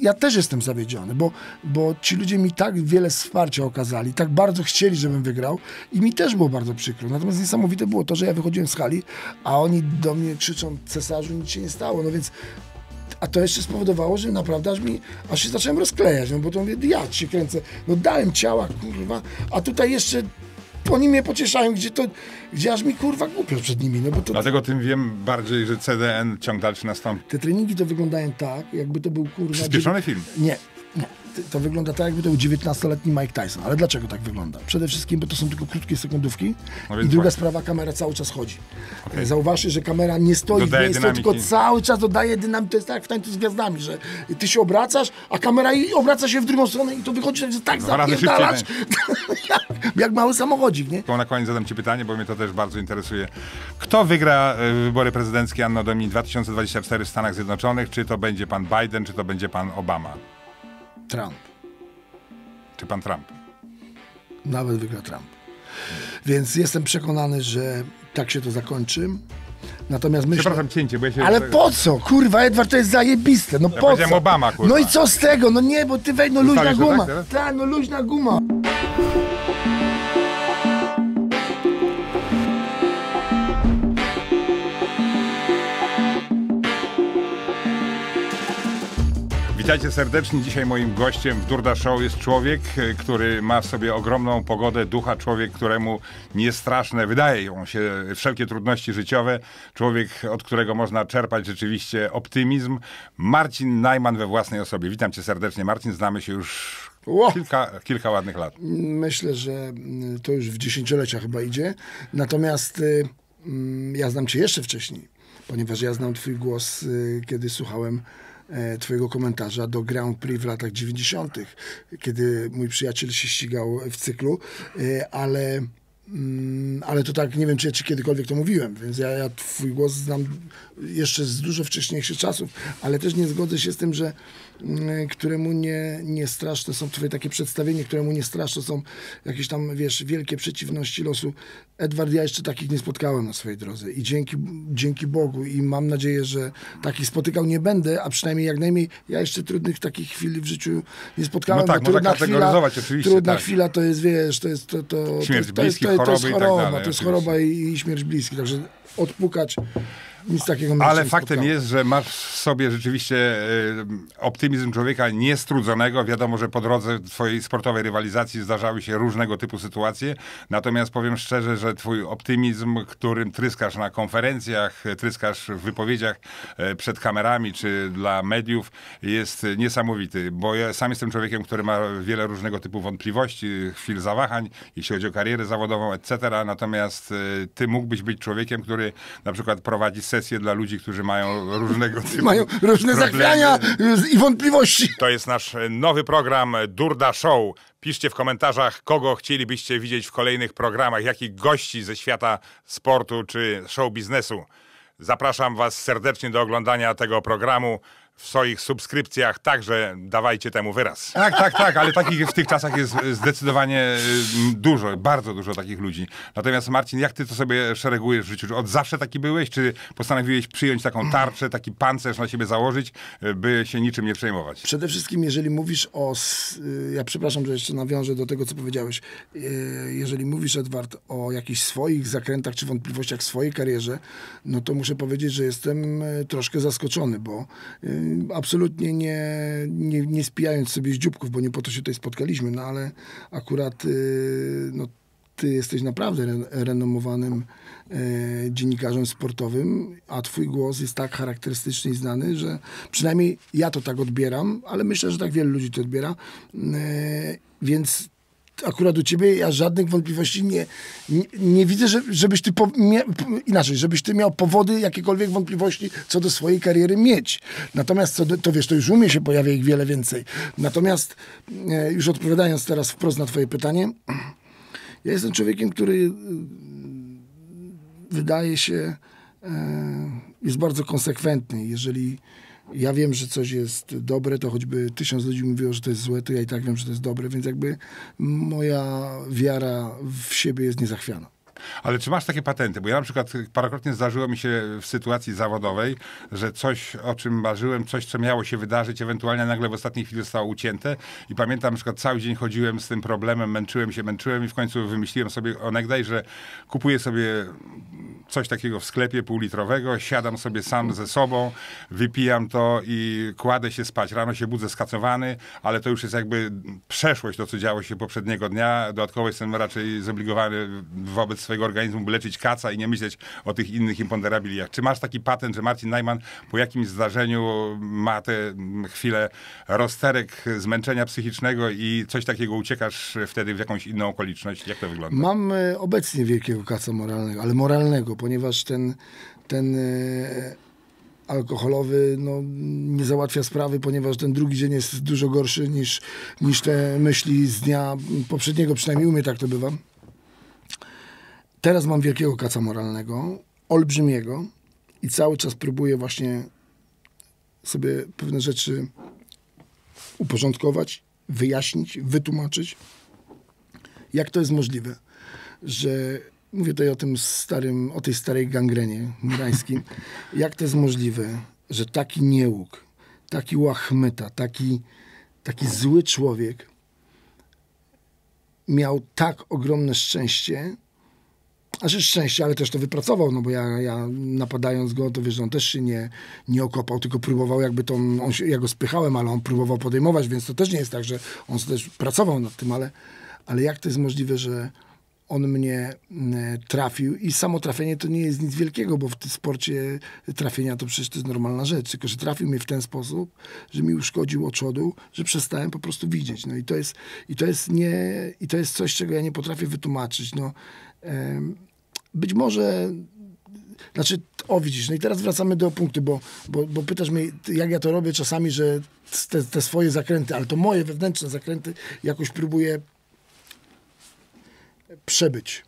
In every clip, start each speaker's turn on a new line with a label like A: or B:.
A: ja też jestem zawiedziony, bo, bo ci ludzie mi tak wiele wsparcia okazali, tak bardzo chcieli, żebym wygrał i mi też było bardzo przykro. Natomiast niesamowite było to, że ja wychodziłem z hali, a oni do mnie krzyczą cesarzu, nic się nie stało. No więc a to jeszcze spowodowało, że naprawdę aż, mi, aż się zacząłem rozklejać, no bo to mówię, ja się kręcę, no dałem ciała, kurwa, a tutaj jeszcze oni mnie pocieszają, gdzie to, gdzie aż mi kurwa głupio przed nimi, no bo to...
B: Dlatego tym wiem bardziej, że CDN ciąg dalszy nastąpi.
A: Te treningi to wyglądają tak, jakby to był kurwa...
B: Przyspieszony film.
A: Nie, nie. To wygląda tak, jakby to był 19-letni Mike Tyson. Ale dlaczego tak wygląda? Przede wszystkim, bo to są tylko krótkie sekundówki.
B: No
A: I druga
B: właśnie.
A: sprawa, kamera cały czas chodzi. Zauważcie, że kamera nie stoi
B: Dodaje
A: w miejscu,
B: dynamiki.
A: tylko cały czas dodaje dynamiki. To jest tak jak w tańcu z gwiazdami, że ty się obracasz, a kamera i obraca się w drugą stronę i to wychodzi tak, że tak
B: razy
A: zapierdalasz. jak, jak mały samochodzik, nie?
B: To na koniec zadam Ci pytanie, bo mnie to też bardzo interesuje. Kto wygra e, wybory prezydenckie Anno Domini 2024 w Stanach Zjednoczonych? Czy to będzie pan Biden, czy to będzie pan Obama?
A: Trump.
B: Czy pan Trump?
A: Nawet wygra Trump. Więc jestem przekonany, że tak się to zakończy. Natomiast myślę...
B: Przepraszam cięcie, bo ja się...
A: Ale po co? Kurwa, Edward, to jest zajebiste. No po
B: powiedziałem
A: co?
B: Obama, kurwa.
A: No i co z tego? No nie, bo ty weź, no luźna
B: Zostawisz
A: guma.
B: tak?
A: Tak, no luźna guma.
B: Witajcie serdecznie. Dzisiaj moim gościem w Durda Show jest człowiek, e, który ma w sobie ogromną pogodę ducha, człowiek, któremu niestraszne wydają się wszelkie trudności życiowe, człowiek, od którego można czerpać rzeczywiście optymizm. Marcin Najman we własnej osobie. Witam cię serdecznie. Marcin, znamy się już kilka, kilka ładnych lat.
A: Myślę, że mm, to już w dziesięciolecia chyba idzie. Natomiast y, mm, ja znam cię jeszcze wcześniej, ponieważ ja znam twój głos, y, kiedy słuchałem twojego komentarza do Grand Prix w latach 90., kiedy mój przyjaciel się ścigał w cyklu, y, ale Mm, ale to tak, nie wiem, czy ja ci kiedykolwiek to mówiłem, więc ja, ja twój głos znam jeszcze z dużo wcześniejszych czasów, ale też nie zgodzę się z tym, że któremu nie, nie straszne są twoje takie przedstawienie, któremu nie straszne są jakieś tam, wiesz, wielkie przeciwności losu. Edward, ja jeszcze takich nie spotkałem na swojej drodze i dzięki, dzięki Bogu i mam nadzieję, że takich spotykał nie będę, a przynajmniej jak najmniej ja jeszcze trudnych takich chwil w życiu nie spotkałem.
B: No tak,
A: trudna
B: kategoryzować
A: chwila,
B: oczywiście,
A: Trudna
B: tak.
A: chwila to jest, wiesz, to jest to, to,
B: Śmierć
A: to, to, jest-
B: bliskich,
A: to, to jest
B: tak
A: choroba,
B: dalej,
A: to jest choroba i, i śmierć bliskich, także odpukać nic takiego mnie
B: Ale faktem
A: spotkało.
B: jest, że masz w sobie rzeczywiście e, optymizm człowieka niestrudzonego. Wiadomo, że po drodze twojej sportowej rywalizacji zdarzały się różnego typu sytuacje. Natomiast powiem szczerze, że twój optymizm, którym tryskasz na konferencjach, tryskasz w wypowiedziach e, przed kamerami czy dla mediów, jest niesamowity. Bo ja sam jestem człowiekiem, który ma wiele różnego typu wątpliwości, chwil zawahań, jeśli chodzi o karierę zawodową, etc. Natomiast e, ty mógłbyś być człowiekiem, który na przykład prowadzi sesje dla ludzi, którzy mają różnego typu
A: Mają różne zachwiania i wątpliwości.
B: To jest nasz nowy program Durda Show. Piszcie w komentarzach, kogo chcielibyście widzieć w kolejnych programach, jakich gości ze świata sportu czy show biznesu. Zapraszam Was serdecznie do oglądania tego programu w swoich subskrypcjach. Także dawajcie temu wyraz. Tak, tak, tak, ale takich w tych czasach jest zdecydowanie y, dużo, bardzo dużo takich ludzi. Natomiast Marcin, jak ty to sobie szeregujesz w życiu? Czy Od zawsze taki byłeś? Czy postanowiłeś przyjąć taką tarczę, taki pancerz na siebie założyć, y, by się niczym nie przejmować?
A: Przede wszystkim, jeżeli mówisz o. y, Ja przepraszam, że jeszcze nawiążę do tego, co powiedziałeś. Jeżeli mówisz, Edward, o jakichś swoich zakrętach czy wątpliwościach w swojej karierze, no to muszę powiedzieć, że jestem troszkę zaskoczony, bo absolutnie nie, nie, nie spijając sobie z dzióbków, bo nie po to się tutaj spotkaliśmy, no ale akurat y, no, ty jesteś naprawdę re- renomowanym e, dziennikarzem sportowym, a twój głos jest tak charakterystyczny i znany, że przynajmniej ja to tak odbieram, ale myślę, że tak wielu ludzi to odbiera. E, więc akurat u ciebie ja żadnych wątpliwości nie, nie, nie widzę, że, żebyś ty, po, mia, inaczej, żebyś ty miał powody jakiekolwiek wątpliwości co do swojej kariery mieć. Natomiast co to wiesz, to już u mnie się pojawia ich wiele więcej. Natomiast e, już odpowiadając teraz wprost na twoje pytanie, ja jestem człowiekiem, który y, wydaje się e, jest bardzo konsekwentny. Jeżeli ja wiem, że coś jest dobre, to choćby tysiąc ludzi mówiło, że to jest złe, to ja i tak wiem, że to jest dobre, więc jakby moja wiara w siebie jest niezachwiana.
B: Ale czy masz takie patenty? Bo ja na przykład parokrotnie zdarzyło mi się w sytuacji zawodowej, że coś, o czym marzyłem, coś, co miało się wydarzyć, ewentualnie nagle w ostatniej chwili zostało ucięte. I pamiętam, na przykład cały dzień chodziłem z tym problemem, męczyłem się, męczyłem i w końcu wymyśliłem sobie onegdaj, że kupuję sobie coś takiego w sklepie półlitrowego, siadam sobie sam ze sobą, wypijam to i kładę się spać. Rano się budzę skacowany, ale to już jest jakby przeszłość, to co działo się poprzedniego dnia. Dodatkowo jestem raczej zobligowany wobec swojego organizmu, by leczyć kaca i nie myśleć o tych innych imponderabiliach. Czy masz taki patent, że Marcin Najman po jakimś zdarzeniu ma te chwilę rozterek, zmęczenia psychicznego i coś takiego uciekasz wtedy w jakąś inną okoliczność? Jak to wygląda?
A: Mam e, obecnie wielkiego kaca moralnego, ale moralnego, ponieważ ten, ten e, alkoholowy no, nie załatwia sprawy, ponieważ ten drugi dzień jest dużo gorszy niż, niż te myśli z dnia poprzedniego, przynajmniej u mnie tak to bywa. Teraz mam wielkiego kaca moralnego, olbrzymiego i cały czas próbuję właśnie sobie pewne rzeczy uporządkować, wyjaśnić, wytłumaczyć, jak to jest możliwe, że mówię tutaj o tym starym, o tej starej gangrenie murańskim, jak to jest możliwe, że taki niełuk, taki łachmyta, taki, taki zły człowiek miał tak ogromne szczęście, a że szczęście, ale też to wypracował, no bo ja, ja napadając go, to wiesz, on też się nie, nie okopał, tylko próbował jakby to, on się, ja go spychałem, ale on próbował podejmować, więc to też nie jest tak, że on też pracował nad tym, ale, ale jak to jest możliwe, że on mnie mm, trafił i samo trafienie to nie jest nic wielkiego, bo w tym sporcie trafienia to przecież to jest normalna rzecz, tylko że trafił mnie w ten sposób, że mi uszkodził oczodu, że przestałem po prostu widzieć. No i to jest, i to jest, nie, i to jest coś, czego ja nie potrafię wytłumaczyć. No, być może znaczy, o widzisz, no i teraz wracamy do punktu, bo, bo, bo pytasz mnie, jak ja to robię czasami, że te, te swoje zakręty, ale to moje wewnętrzne zakręty jakoś próbuję przebyć.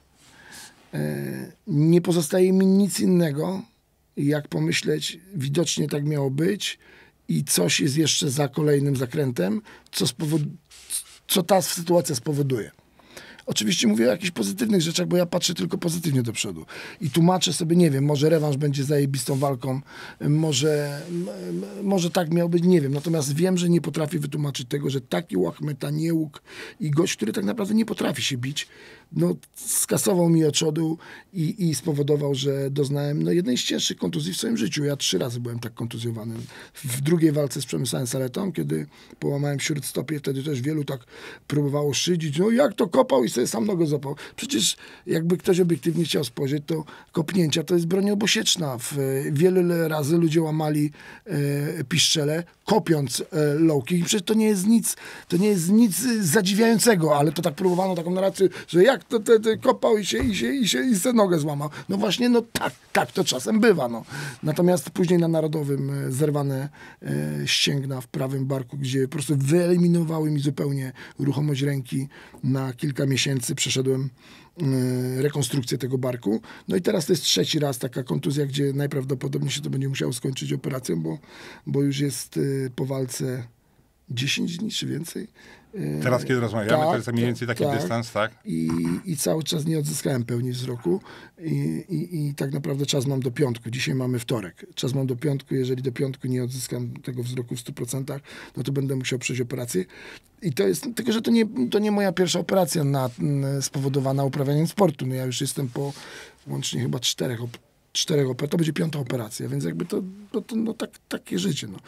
A: E, Nie pozostaje mi nic innego, jak pomyśleć, widocznie tak miało być i coś jest jeszcze za kolejnym zakrętem, co, co ta sytuacja spowoduje. Oczywiście mówię o jakichś pozytywnych rzeczach, bo ja patrzę tylko pozytywnie do przodu. I tłumaczę sobie, nie wiem, może rewanż będzie zajebistą walką, może, może tak miał być, nie wiem. Natomiast wiem, że nie potrafię wytłumaczyć tego, że taki łachmeta, niełuk i gość, który tak naprawdę nie potrafi się bić, no skasował mi oczodu i, i spowodował, że doznałem no, jednej z cięższych kontuzji w swoim życiu. Ja trzy razy byłem tak kontuzjowany. W drugiej walce z Przemysłem Saletą, kiedy połamałem śródstopie, wtedy też wielu tak próbowało szydzić, no jak to kopał i sobie sam nogę zapał. Przecież jakby ktoś obiektywnie chciał spojrzeć, to kopnięcia to jest broń obosieczna. W, wiele razy ludzie łamali e, piszczele, kopiąc e, low Przecież to nie jest nic, to nie jest nic e, zadziwiającego, ale to tak próbowano taką narrację, że jak to te, te kopał i się, i się, i się i se nogę złamał. No właśnie, no tak, tak to czasem bywa. No. Natomiast później na Narodowym e, zerwane e, ścięgna w prawym barku, gdzie po prostu wyeliminowały mi zupełnie ruchomość ręki na kilka miesięcy. Przeszedłem e, rekonstrukcję tego barku. No i teraz to jest trzeci raz taka kontuzja, gdzie najprawdopodobniej się to będzie musiało skończyć operacją, bo, bo już jest e, po walce 10 dni czy więcej. E,
B: Teraz, kiedy rozmawiamy,
A: tak,
B: to jest mniej więcej taki
A: tak.
B: dystans, tak?
A: i, i cały czas nie odzyskałem pełni wzroku I, i, i tak naprawdę czas mam do piątku. Dzisiaj mamy wtorek. Czas mam do piątku. Jeżeli do piątku nie odzyskam tego wzroku w 100%, no to będę musiał przejść operację. I to jest, tylko że to nie, to nie moja pierwsza operacja na, spowodowana uprawianiem sportu. No ja już jestem po łącznie chyba czterech czterech operacji. To będzie piąta operacja, więc jakby to, to, to no tak, takie życie. No.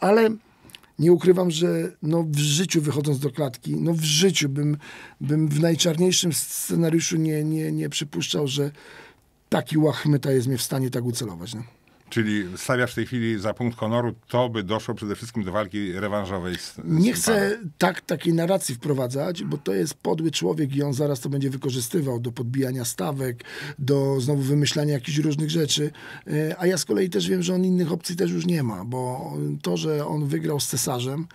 A: Ale nie ukrywam, że no w życiu wychodząc do klatki, no w życiu bym, bym w najczarniejszym scenariuszu nie, nie, nie przypuszczał, że taki łachmyta jest mnie w stanie tak ucelować. No.
B: Czyli stawiasz w tej chwili za punkt honoru, to by doszło przede wszystkim do walki rewanżowej. Z,
A: Nie chcę tak, takiej narracji wprowadzać, bo to jest podły człowiek i on zaraz to będzie wykorzystywał do podbijania stawek, do znowu wymyślania jakichś różnych rzeczy. E, A ja z kolei też wiem, że on innych opcji też już nie ma, bo to, że on wygrał z cesarzem,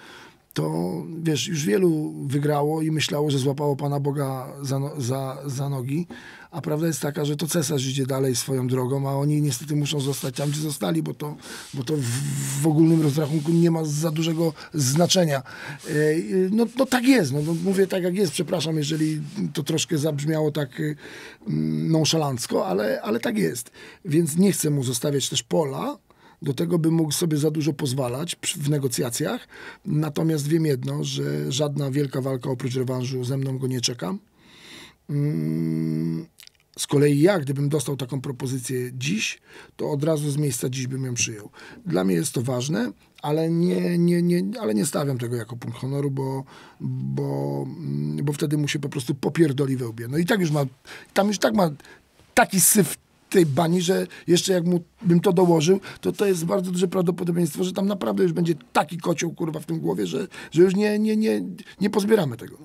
A: to wiesz, już wielu wygrało i myślało, że złapało Pana Boga za, no, za, za nogi, a prawda jest taka, że to cesarz idzie dalej swoją drogą, a oni niestety muszą zostać tam, gdzie zostali, bo to, bo to w, w ogólnym rozrachunku nie ma za dużego znaczenia. E, No, no tak jest, no, no mówię tak jak jest, przepraszam, jeżeli to troszkę zabrzmiało tak y, mm, nonszalancko, ale, ale tak jest. Więc nie chcę mu zostawiać też pola, do tego bym mógł sobie za dużo pozwalać w negocjacjach. Natomiast wiem jedno, że żadna wielka walka oprócz rewanżu ze mną go nie czeka. Mm, Z kolei ja, gdybym dostał taką propozycję dziś, to od razu z miejsca dziś bym ją przyjął. Dla mnie jest to ważne, ale nie, nie, nie, ale nie stawiam tego jako punkt honoru, bo, bo, mm, bo wtedy mu się po prostu popierdoli we łbie. No i tak już ma, tam już tak ma taki syf tej bani, że jeszcze jak mu bym to dołożył, to to jest bardzo duże prawdopodobieństwo, że tam naprawdę już będzie taki kocioł kurwa w tym głowie, że, że już nie, nie, nie, nie pozbieramy tego.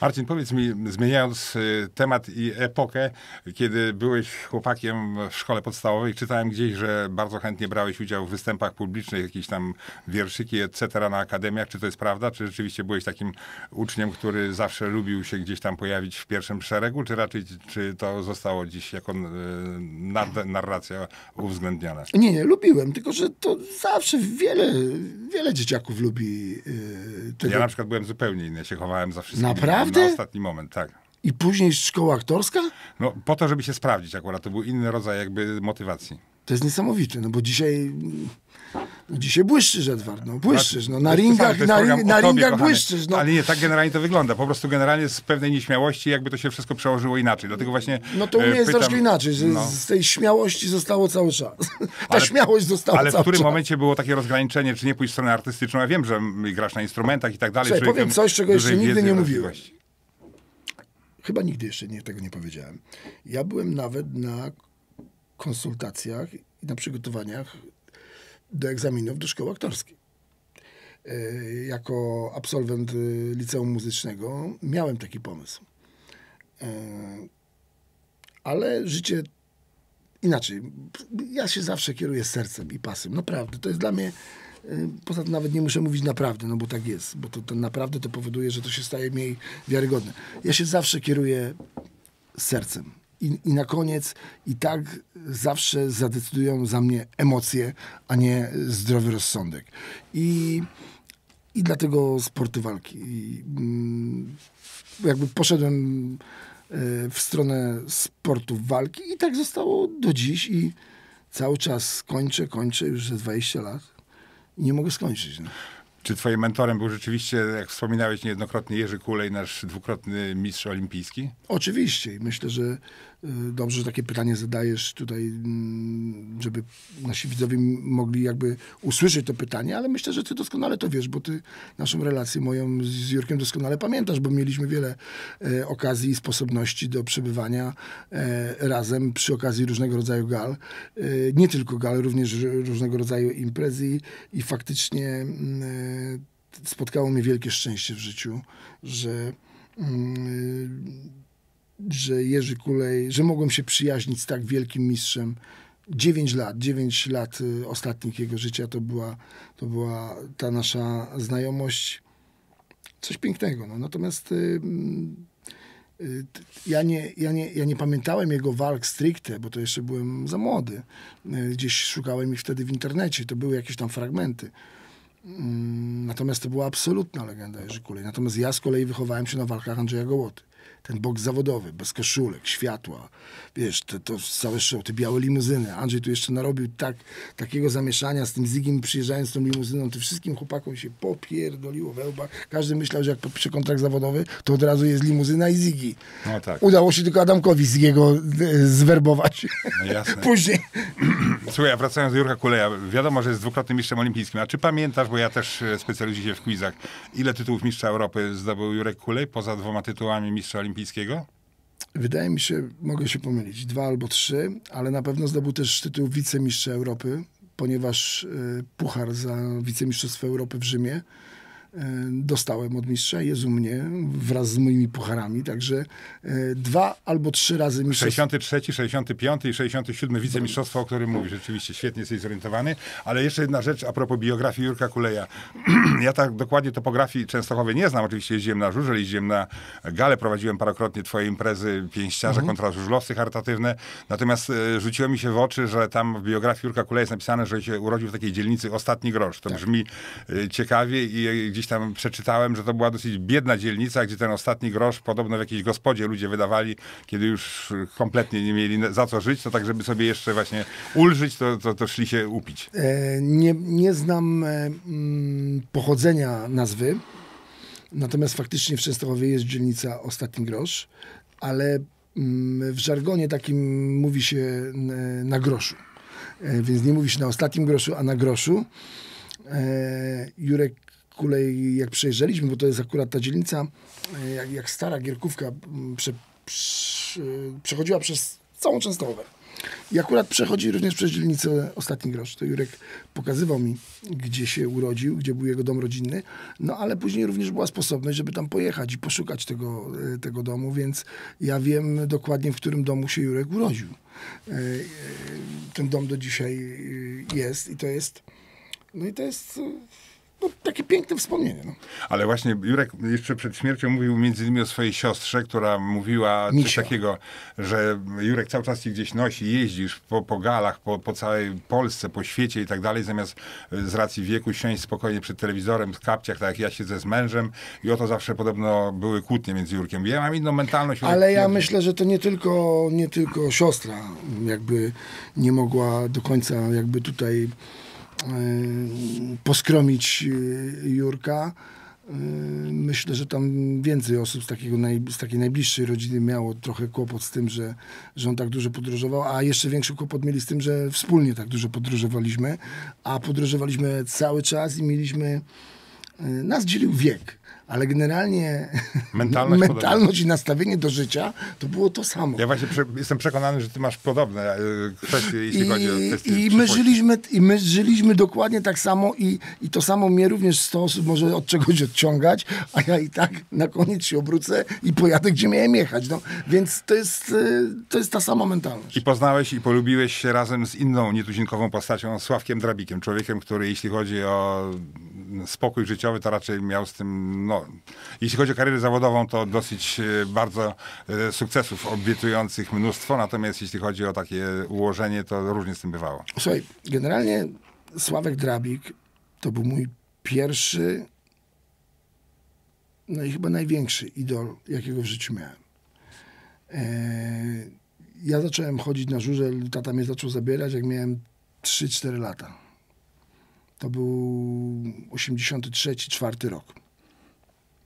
B: Marcin, powiedz mi, zmieniając y, temat i epokę, kiedy byłeś chłopakiem w szkole podstawowej, czytałem gdzieś, że bardzo chętnie brałeś udział w występach publicznych, jakieś tam wierszyki, etc. na akademiach. Czy to jest prawda? Czy rzeczywiście byłeś takim uczniem, który zawsze lubił się gdzieś tam pojawić w pierwszym szeregu, czy raczej czy to zostało dziś jako y, nar- narracja uwzględnione?
A: Nie, nie, lubiłem, tylko że to zawsze wiele, wiele dzieciaków lubi yy, tego.
B: Ja na przykład byłem zupełnie inny, się chowałem za wszystkim.
A: Naprawdę?
B: Na ostatni moment, tak.
A: I później szkoła aktorska?
B: No, po to, żeby się sprawdzić akurat. To był inny rodzaj jakby motywacji.
A: To jest niesamowite, no bo dzisiaj... No dzisiaj błyszczysz, Edward, no błyszczysz, no na ringach, na, ring, na
B: tobie,
A: ringach
B: kochany.
A: błyszczysz, no.
B: Ale nie, tak generalnie to wygląda. Po prostu generalnie z pewnej nieśmiałości jakby to się wszystko przełożyło inaczej. Dlatego właśnie
A: No to u
B: e,
A: mnie jest troszkę inaczej, że
B: no.
A: z tej śmiałości zostało cały czas. Ta
B: Ale-
A: śmiałość została
B: Ale w
A: cały
B: którym
A: czas.
B: momencie było takie rozgraniczenie, czy nie pójść w stronę artystyczną? Ja wiem, że grasz na instrumentach i tak dalej. Człowiekiem
A: powiem coś, czego jeszcze nigdy nie mówiłem. Chyba nigdy jeszcze nie, tego nie powiedziałem. Ja byłem nawet na konsultacjach i na przygotowaniach do egzaminów do szkoły aktorskiej. E, Jako absolwent e, liceum muzycznego miałem taki pomysł. E, Ale życie inaczej. Ja się zawsze kieruję sercem i pasem. Naprawdę. To jest dla mnie. y, Poza tym nawet nie muszę mówić naprawdę, no bo tak jest, bo to, to naprawdę to powoduje, że to się staje mniej wiarygodne. Ja się zawsze kieruję sercem. I, I na koniec i tak zawsze zadecydują za mnie emocje, a nie zdrowy rozsądek. I, i dlatego sporty walki. I, mm, jakby poszedłem e, w stronę sportów walki i tak zostało do dziś i cały czas kończę, kończę już ze 20 lat i nie mogę skończyć. No.
B: Czy twoim mentorem był rzeczywiście, jak wspominałeś niejednokrotnie, Jerzy Kulej, nasz dwukrotny mistrz olimpijski?
A: Oczywiście myślę, że dobrze, że takie pytanie zadajesz tutaj, mm, żeby nasi widzowie mogli jakby usłyszeć to pytanie, ale myślę, że ty doskonale to wiesz, bo ty naszą relację moją z Jurkiem doskonale pamiętasz, bo mieliśmy wiele e, okazji i sposobności do przebywania e, razem przy okazji różnego rodzaju gal. E, nie tylko gal, również różnego rodzaju imprez i, i faktycznie mm, e, spotkało mnie wielkie szczęście w życiu, że mm, że Jerzy Kulej, że mogłem się przyjaźnić z tak wielkim mistrzem. 9 lat, 9 lat y, ostatnich jego życia to była, to była ta nasza znajomość. Coś pięknego. No. Natomiast y, y, ja nie, ja, nie, ja nie pamiętałem jego walk stricte, bo to jeszcze byłem za młody. Y, Gdzieś szukałem ich wtedy w internecie. To były jakieś tam fragmenty. Mm, Natomiast to była absolutna legenda Jerzy Kulej. Natomiast ja z kolei wychowałem się na walkach Andrzeja Gołoty. Ten boks zawodowy, bez koszulek, światła, wiesz, to, to całe show, te białe limuzyny. Andrzej tu jeszcze narobił tak, takiego zamieszania z tym Zigim, przyjeżdżając z tą limuzyną, tym wszystkim chłopakom się popierdoliło we łbach. Każdy myślał, że jak podpisze kontrakt zawodowy, to od razu jest limuzyna i Zigi.
B: No tak.
A: Udało się tylko Adamkowi Zigiego e, zwerbować.
B: No jasne.
A: Później.
B: Słuchaj, a wracając do Jurka Kuleja, wiadomo, że jest dwukrotnym mistrzem olimpijskim. A czy pamiętasz, bo ja też e, specjalizuję się w quizach, ile tytułów mistrza Europy zdobył Jurek Kulej poza dwoma tytułami mistrza olimpijskiego?
A: Wydaje mi się, mogę się pomylić, dwa albo trzy, ale na pewno zdobył też tytuł wicemistrza Europy, ponieważ y, puchar za wicemistrzostwo Europy w Rzymie dostałem od mistrza, jest u mnie wraz z moimi pucharami, także e, dwa albo trzy razy mistrzostwo.
B: 63, 65 i 67 wicemistrzostwo, o którym mówisz. Rzeczywiście świetnie jesteś zorientowany. Ale jeszcze jedna rzecz a propos biografii Jurka Kuleja. ja tak dokładnie topografii Częstochowej nie znam. Oczywiście jeździłem na żużel, jeździłem na galę, prowadziłem parokrotnie twoje imprezy pięściarze kontra żużlowcy charytatywne. Natomiast e, rzuciło mi się w oczy, że tam w biografii Jurka Kuleja jest napisane, że się urodził w takiej dzielnicy Ostatni Grosz. To brzmi e, ciekawie i e, gdzieś tam przeczytałem, że to była dosyć biedna dzielnica, gdzie ten ostatni grosz podobno w jakiejś gospodzie ludzie wydawali, kiedy już kompletnie nie mieli za co żyć, to tak, żeby sobie jeszcze właśnie ulżyć, to, to, to szli się upić.
A: E, nie, nie znam e, mm, pochodzenia nazwy, natomiast faktycznie w Częstochowie jest dzielnica Ostatni Grosz, ale mm, w żargonie takim mówi się na groszu. E, więc nie mówi się na ostatnim groszu, a na groszu. Jurek Kulej, jak przejeżdżaliśmy, bo to jest akurat ta dzielnica, e, jak, jak stara Gierkówka prze, prze, przechodziła przez całą Częstochowę. I akurat przechodzi również przez dzielnicę Ostatni Grosz. To Jurek pokazywał mi, gdzie się urodził, gdzie był jego dom rodzinny, no ale później również była sposobność, żeby tam pojechać i poszukać tego, e, tego domu, więc ja wiem dokładnie, w którym domu się Jurek urodził. E, Ten dom do dzisiaj jest i to jest, no i to jest no, takie piękne wspomnienie. No.
B: Ale właśnie Jurek jeszcze przed śmiercią mówił między innymi o swojej siostrze, która mówiła coś
A: Misio.
B: takiego, że Jurek cały czas ci gdzieś nosi, jeździsz po, po galach, po, po całej Polsce, po świecie i tak dalej, zamiast y, z racji wieku siąść spokojnie przed telewizorem, w kapciach, tak jak ja siedzę z mężem i o to zawsze podobno były kłótnie między Jurkiem. Ja mam inną mentalność.
A: Ale ja myślę, że to nie tylko, nie tylko siostra jakby nie mogła do końca jakby tutaj e, poskromić e, Jurka. E, Myślę, że tam więcej osób z, takiego naj, z takiej najbliższej rodziny miało trochę kłopot z tym, że, że on tak dużo podróżował, a jeszcze większy kłopot mieli z tym, że wspólnie tak dużo podróżowaliśmy, a podróżowaliśmy cały czas i mieliśmy, nas dzielił wiek, ale generalnie
B: Mentalność
A: mentalność i nastawienie do życia to było to samo.
B: Ja właśnie jestem przekonany, że ty masz podobne y, kwestie, jeśli chodzi o kwestie
A: I, i, my żyliśmy, I my żyliśmy dokładnie tak samo i, i to samo mnie również 100 osób może od czegoś odciągać, a ja i tak na koniec się obrócę i pojadę, gdzie miałem jechać. No, więc to jest, y, to jest ta sama mentalność.
B: I poznałeś i polubiłeś się razem z inną nietuzinkową postacią, Sławkiem Drabikiem, człowiekiem, który jeśli chodzi o spokój życiowy, to raczej miał z tym, no, jeśli chodzi o karierę zawodową, to dosyć e, bardzo e, sukcesów obiecujących mnóstwo, natomiast jeśli chodzi o takie ułożenie, to różnie z tym bywało.
A: Słuchaj, generalnie Sławek Drabik to był mój pierwszy, no i chyba największy idol, jakiego w życiu miałem. Eee, ja zacząłem chodzić na żużel, tata mnie zaczął zabierać, jak miałem 3-4 lata. To był 83-4 rok.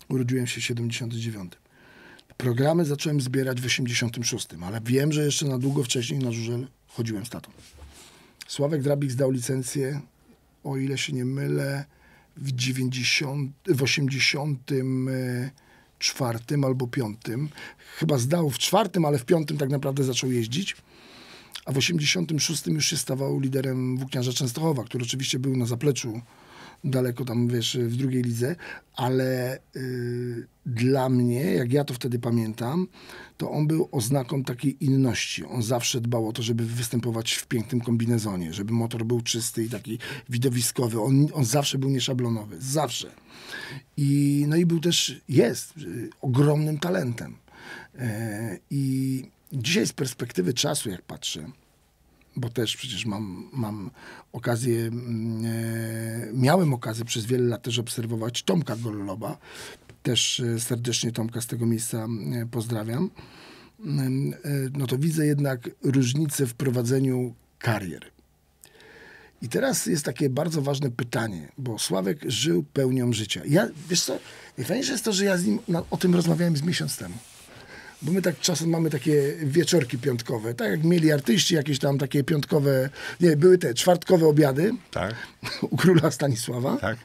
A: Urodziłem się w 79. Programy zacząłem zbierać w 86, ale wiem, że jeszcze na długo wcześniej na żużel chodziłem z tatą. Sławek Drabik zdał licencję, o ile się nie mylę, w, 90, w 84 albo 5. Chyba zdał w czwartym, ale w piątym tak naprawdę zaczął jeździć. A w 86 już się stawał liderem Włókniarza Częstochowa, który oczywiście był na zapleczu daleko tam, wiesz, w drugiej lidze, ale y, dla mnie, jak ja to wtedy pamiętam, to on był oznaką takiej inności. On zawsze dbał o to, żeby występować w pięknym kombinezonie, żeby motor był czysty i taki widowiskowy. On, on zawsze był nieszablonowy, zawsze. I, no i był też, jest y, ogromnym talentem. E, I dzisiaj z perspektywy czasu, jak patrzę, bo też przecież mam, mam okazję, mm, e, miałem okazję przez wiele lat też obserwować Tomka Golloba. Też e, serdecznie Tomka z tego miejsca e, pozdrawiam. Mm, e, No to widzę jednak różnicę w prowadzeniu karier. I teraz jest takie bardzo ważne pytanie, bo Sławek żył pełnią życia. Ja, wiesz co, najfajniejsze jest to, że ja z nim o tym rozmawiałem z miesiąc temu. Bo my tak czasem mamy takie wieczorki piątkowe, tak jak mieli artyści jakieś tam takie piątkowe, nie, były te czwartkowe obiady
B: Tak,
A: u króla Stanisława.
B: tak.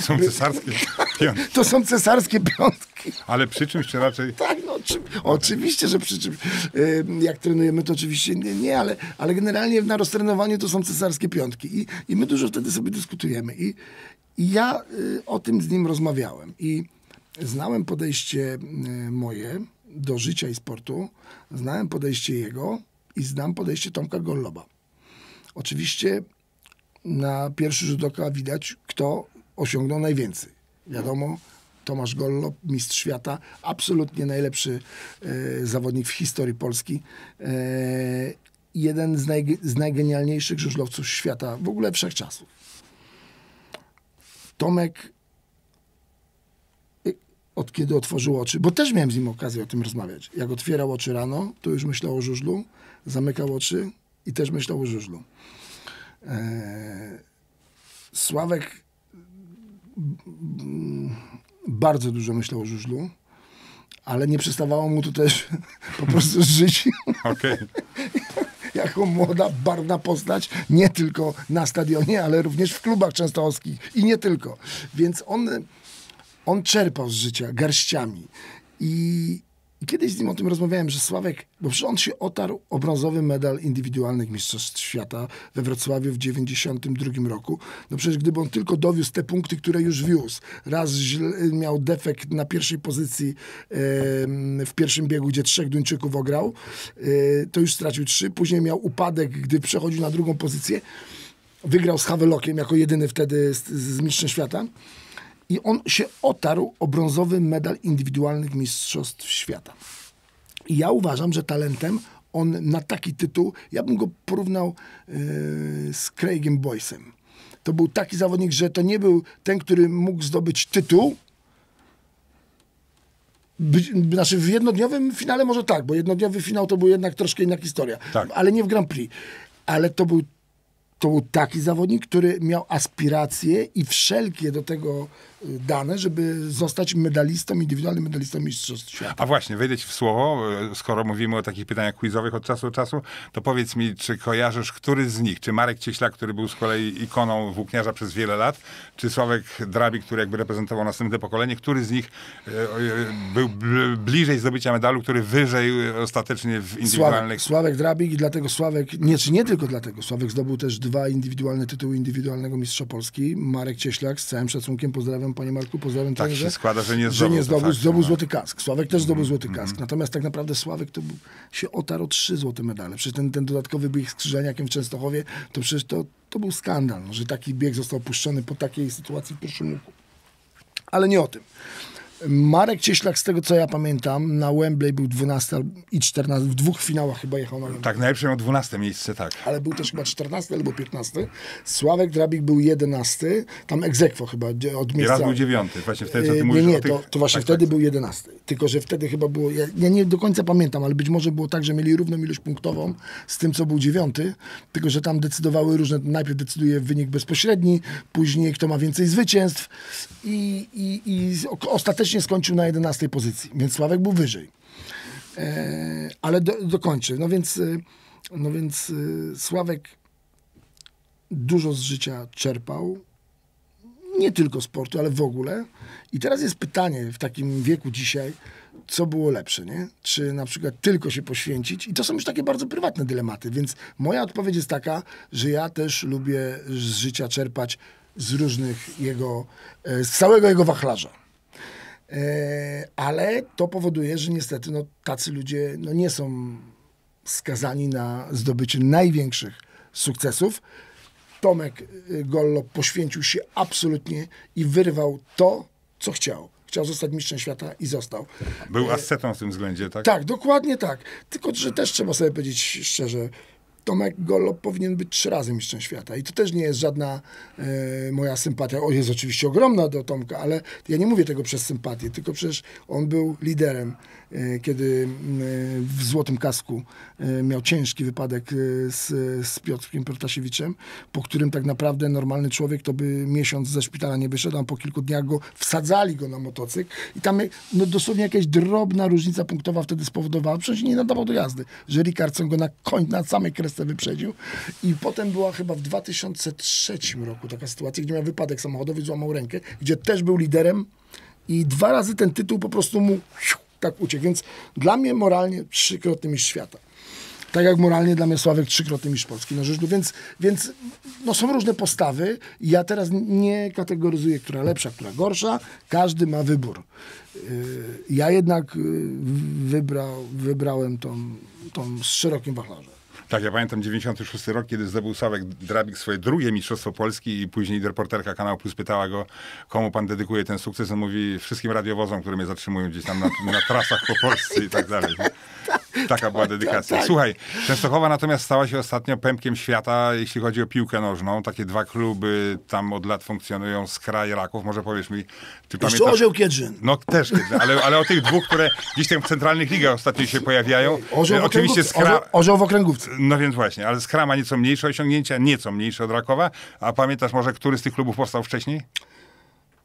B: Są cesarskie piątki.
A: To są cesarskie piątki.
B: Ale przy czymś czy raczej
A: Tak, no Oczy, oczywiście, że przy czym y, jak trenujemy, to oczywiście nie, nie ale, ale generalnie na roztrenowaniu to są cesarskie piątki i, i my dużo wtedy sobie dyskutujemy. I, i ja y, o tym z nim rozmawiałem i znałem podejście y, moje do życia i sportu, znałem podejście jego i znam podejście Tomka Golloba. Oczywiście na pierwszy rzut oka widać, kto osiągnął najwięcej. Wiadomo, Tomasz Gollob, mistrz świata, absolutnie najlepszy e, zawodnik w historii Polski. E, jeden z, naj, z najgenialniejszych żużlowców świata, w ogóle wszechczasów. Tomek od kiedy otworzył oczy, bo też miałem z nim okazję o tym rozmawiać. Jak otwierał oczy rano, to już myślał o żużlu, zamykał oczy i też myślał o żużlu. Eee, Sławek mm, bardzo dużo myślał o żużlu, ale nie przestawało mu to też po prostu żyć
B: Okej.
A: jako młoda, barwna postać, nie tylko na stadionie, ale również w klubach częstochowskich i nie tylko. Więc on, on czerpał z życia garściami. I, kiedyś z nim o tym rozmawiałem, że Sławek, bo przecież on się otarł o brązowy medal indywidualnych Mistrzostw Świata we Wrocławiu w 92 roku. No przecież gdyby on tylko dowiózł te punkty, które już wiózł, raz miał defekt na pierwszej pozycji em, w pierwszym biegu, gdzie trzech Duńczyków ograł, e, to już stracił trzy. Później miał upadek, gdy przechodził na drugą pozycję. Wygrał z Havelokiem jako jedyny wtedy z, z mistrzem świata. I on się otarł o brązowy medal indywidualnych mistrzostw świata. I ja uważam, że talentem on na taki tytuł, ja bym go porównał yy, z Craigiem Boysem. To był taki zawodnik, że to nie był ten, który mógł zdobyć tytuł. Być, znaczy w jednodniowym finale może tak, bo jednodniowy finał to był jednak troszkę inna historia.
B: Tak.
A: Ale nie w Grand Prix. Ale to był to był taki zawodnik, który miał aspiracje i wszelkie do tego dane, żeby zostać medalistą, indywidualnym medalistą Mistrzostw Świata.
B: A właśnie, wejdę w słowo, e, skoro mówimy o takich pytaniach quizowych od czasu do czasu, to powiedz mi, czy kojarzysz, który z nich, czy Marek Cieślak, który był z kolei ikoną włókniarza przez wiele lat, czy Sławek Drabi, który jakby reprezentował następne pokolenie, który z nich e, e, był bl- bliżej zdobycia medalu, który wyżej ostatecznie w
A: Sławek,
B: indywidualnych...
A: Sławek Drabik i dlatego Sławek, nie, czy nie tylko dlatego, Sławek zdobył też dwa indywidualne tytuły indywidualnego mistrza Polski. Marek Cieślak, z całym szacunkiem pozdrawiam panie Marku, pozdrawiam
B: Tak
A: trenerze,
B: się składa, że nie
A: że
B: zdobył,
A: nie
B: to
A: zdobył,
B: fakt,
A: zdobył
B: no.
A: złoty kask. Sławek też
B: Mhm,
A: zdobył złoty kask. Natomiast tak naprawdę Sławek to był, się otarł o trzy złote medale. Przecież ten, ten dodatkowy bieg z Krzyżaniakiem w Częstochowie, to przecież to, to był skandal, no, że taki bieg został puszczony po takiej sytuacji w pierwszym łuku. Ale nie o tym. Marek Cieślak, z tego co ja pamiętam, na Wembley był 12 i 14, w dwóch finałach chyba jechał na Wembley.
B: Tak, najlepsze miał 12 miejsce, tak.
A: Ale był też chyba 14 albo 15. Sławek Drabik był 11, tam egzekwo chyba od miejsca.
B: raz był dziewiąty. Właśnie wtedy, co ty
A: E,
B: mówisz
A: nie, nie, to, to właśnie
B: tak,
A: wtedy
B: tak.
A: był 11. Tylko, że wtedy chyba było, ja, ja nie do końca pamiętam, ale być może było tak, że mieli równą ilość punktową z tym, co był dziewiąty, tylko, że tam decydowały różne, najpierw decyduje wynik bezpośredni, później kto ma więcej zwycięstw i, i, i z- skończył na 11 pozycji, więc Sławek był wyżej. E, ale do, dokończę. No więc, e, no więc e, Sławek dużo z życia czerpał, nie tylko sportu, ale w ogóle. I teraz jest pytanie w takim wieku dzisiaj, co było lepsze, nie? Czy na przykład tylko się poświęcić? I to są już takie bardzo prywatne dylematy, więc moja odpowiedź jest taka, że ja też lubię z życia czerpać z różnych jego, e, z całego jego wachlarza. E, ale to powoduje, że niestety no, tacy ludzie no, nie są skazani na zdobycie największych sukcesów. Tomek y, Gollo poświęcił się absolutnie i wyrwał to, co chciał. Chciał zostać mistrzem świata i został.
B: Był ascetą w tym względzie, tak?
A: Tak, dokładnie tak. Tylko, że też trzeba sobie powiedzieć szczerze, Tomek Gollo powinien być trzy razy mistrzem świata. I to też nie jest żadna e, moja sympatia. O, jest oczywiście ogromna do Tomka, ale ja nie mówię tego przez sympatię, tylko przecież on był liderem, e, kiedy e, w Złotym Kasku e, miał ciężki wypadek e, z, z Piotrkiem Protasiewiczem, po którym tak naprawdę normalny człowiek to by miesiąc ze szpitala nie wyszedł, a po kilku dniach go wsadzali go na motocykl i tam no, dosłownie jakaś drobna różnica punktowa wtedy spowodowała, przecież nie nadawał do jazdy, że Ricardson go na koń, na samej kresce wyprzedził i potem była chyba w 2003 roku taka sytuacja, gdzie miał wypadek samochodowy, złamał rękę, gdzie też był liderem i dwa razy ten tytuł po prostu mu tak uciekł. Więc dla mnie moralnie trzykrotny mistrz świata. Tak jak moralnie dla mnie Sławek trzykrotny mistrz Polski. No, rzecz, więc więc no, są różne postawy. Ja teraz nie kategoryzuję, która lepsza, która gorsza. Każdy ma wybór. Yy, Ja jednak yy, wybrał, wybrałem tą, tą z szerokim wachlarzem.
B: Tak, ja pamiętam 96 rok, kiedy zdobył Sławek Drabik swoje drugie Mistrzostwo Polski i później reporterka Kanału Plus pytała go, komu pan dedykuje ten sukces. On mówi, wszystkim radiowozom, które mnie zatrzymują gdzieś tam na, na trasach po Polsce i tak dalej. Taka była dedykacja.
A: tak.
B: Słuchaj, Częstochowa natomiast stała się ostatnio pępkiem świata, jeśli chodzi o piłkę nożną. Takie dwa kluby tam od lat funkcjonują, Skra i Raków. Może powiesz mi, czy
A: Jeszcze
B: pamiętasz...
A: Orzeł Kiedrzyn.
B: No też, kiedy, ale, ale o tych dwóch, które gdzieś tam w centralnych ligach ostatnio się pojawiają.
A: Orzeł w
B: Oczywiście. Skra...
A: Orzeł w okręgówce.
B: No więc właśnie, ale Skra ma nieco mniejsze osiągnięcia, nieco mniejsze od Rakowa. A pamiętasz może, który z tych klubów powstał wcześniej?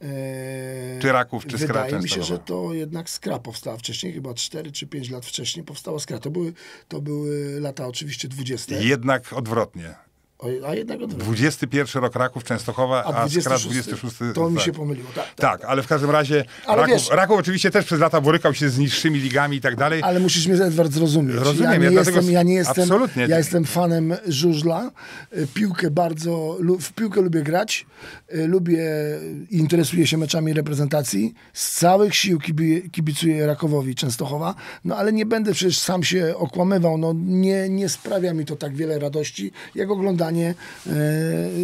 A: Eee,
B: Czy Raków, czy Skra
A: Wydaje mi się, że to jednak Skra powstała wcześniej, chyba 4 czy 5 lat wcześniej powstała Skra. To były, to były lata oczywiście 20.
B: Jednak odwrotnie.
A: O, a jednak od
B: 21 rok Raków, Częstochowa, a,
A: a
B: Skra
A: 26.
B: 26.
A: To mi się pomyliło. Tak, tak.
B: Tak, ale w każdym razie Raków,
A: wiesz-
B: Raków oczywiście też przez lata borykał się z niższymi ligami i tak dalej.
A: Ale musisz mnie, Edward, zrozumieć.
B: Rozumiem,
A: ja, nie
B: ja
A: jestem, ja nie jestem,
B: absolutnie.
A: ja jestem fanem żużla. Y, Piłkę bardzo, w piłkę lubię grać. Y, Lubię, i interesuję się meczami reprezentacji. Z całych sił kibi, kibicuję Rakowowi Częstochowa. No ale nie będę przecież sam się okłamywał. No, nie, nie sprawia mi to tak wiele radości, jak oglądanie e,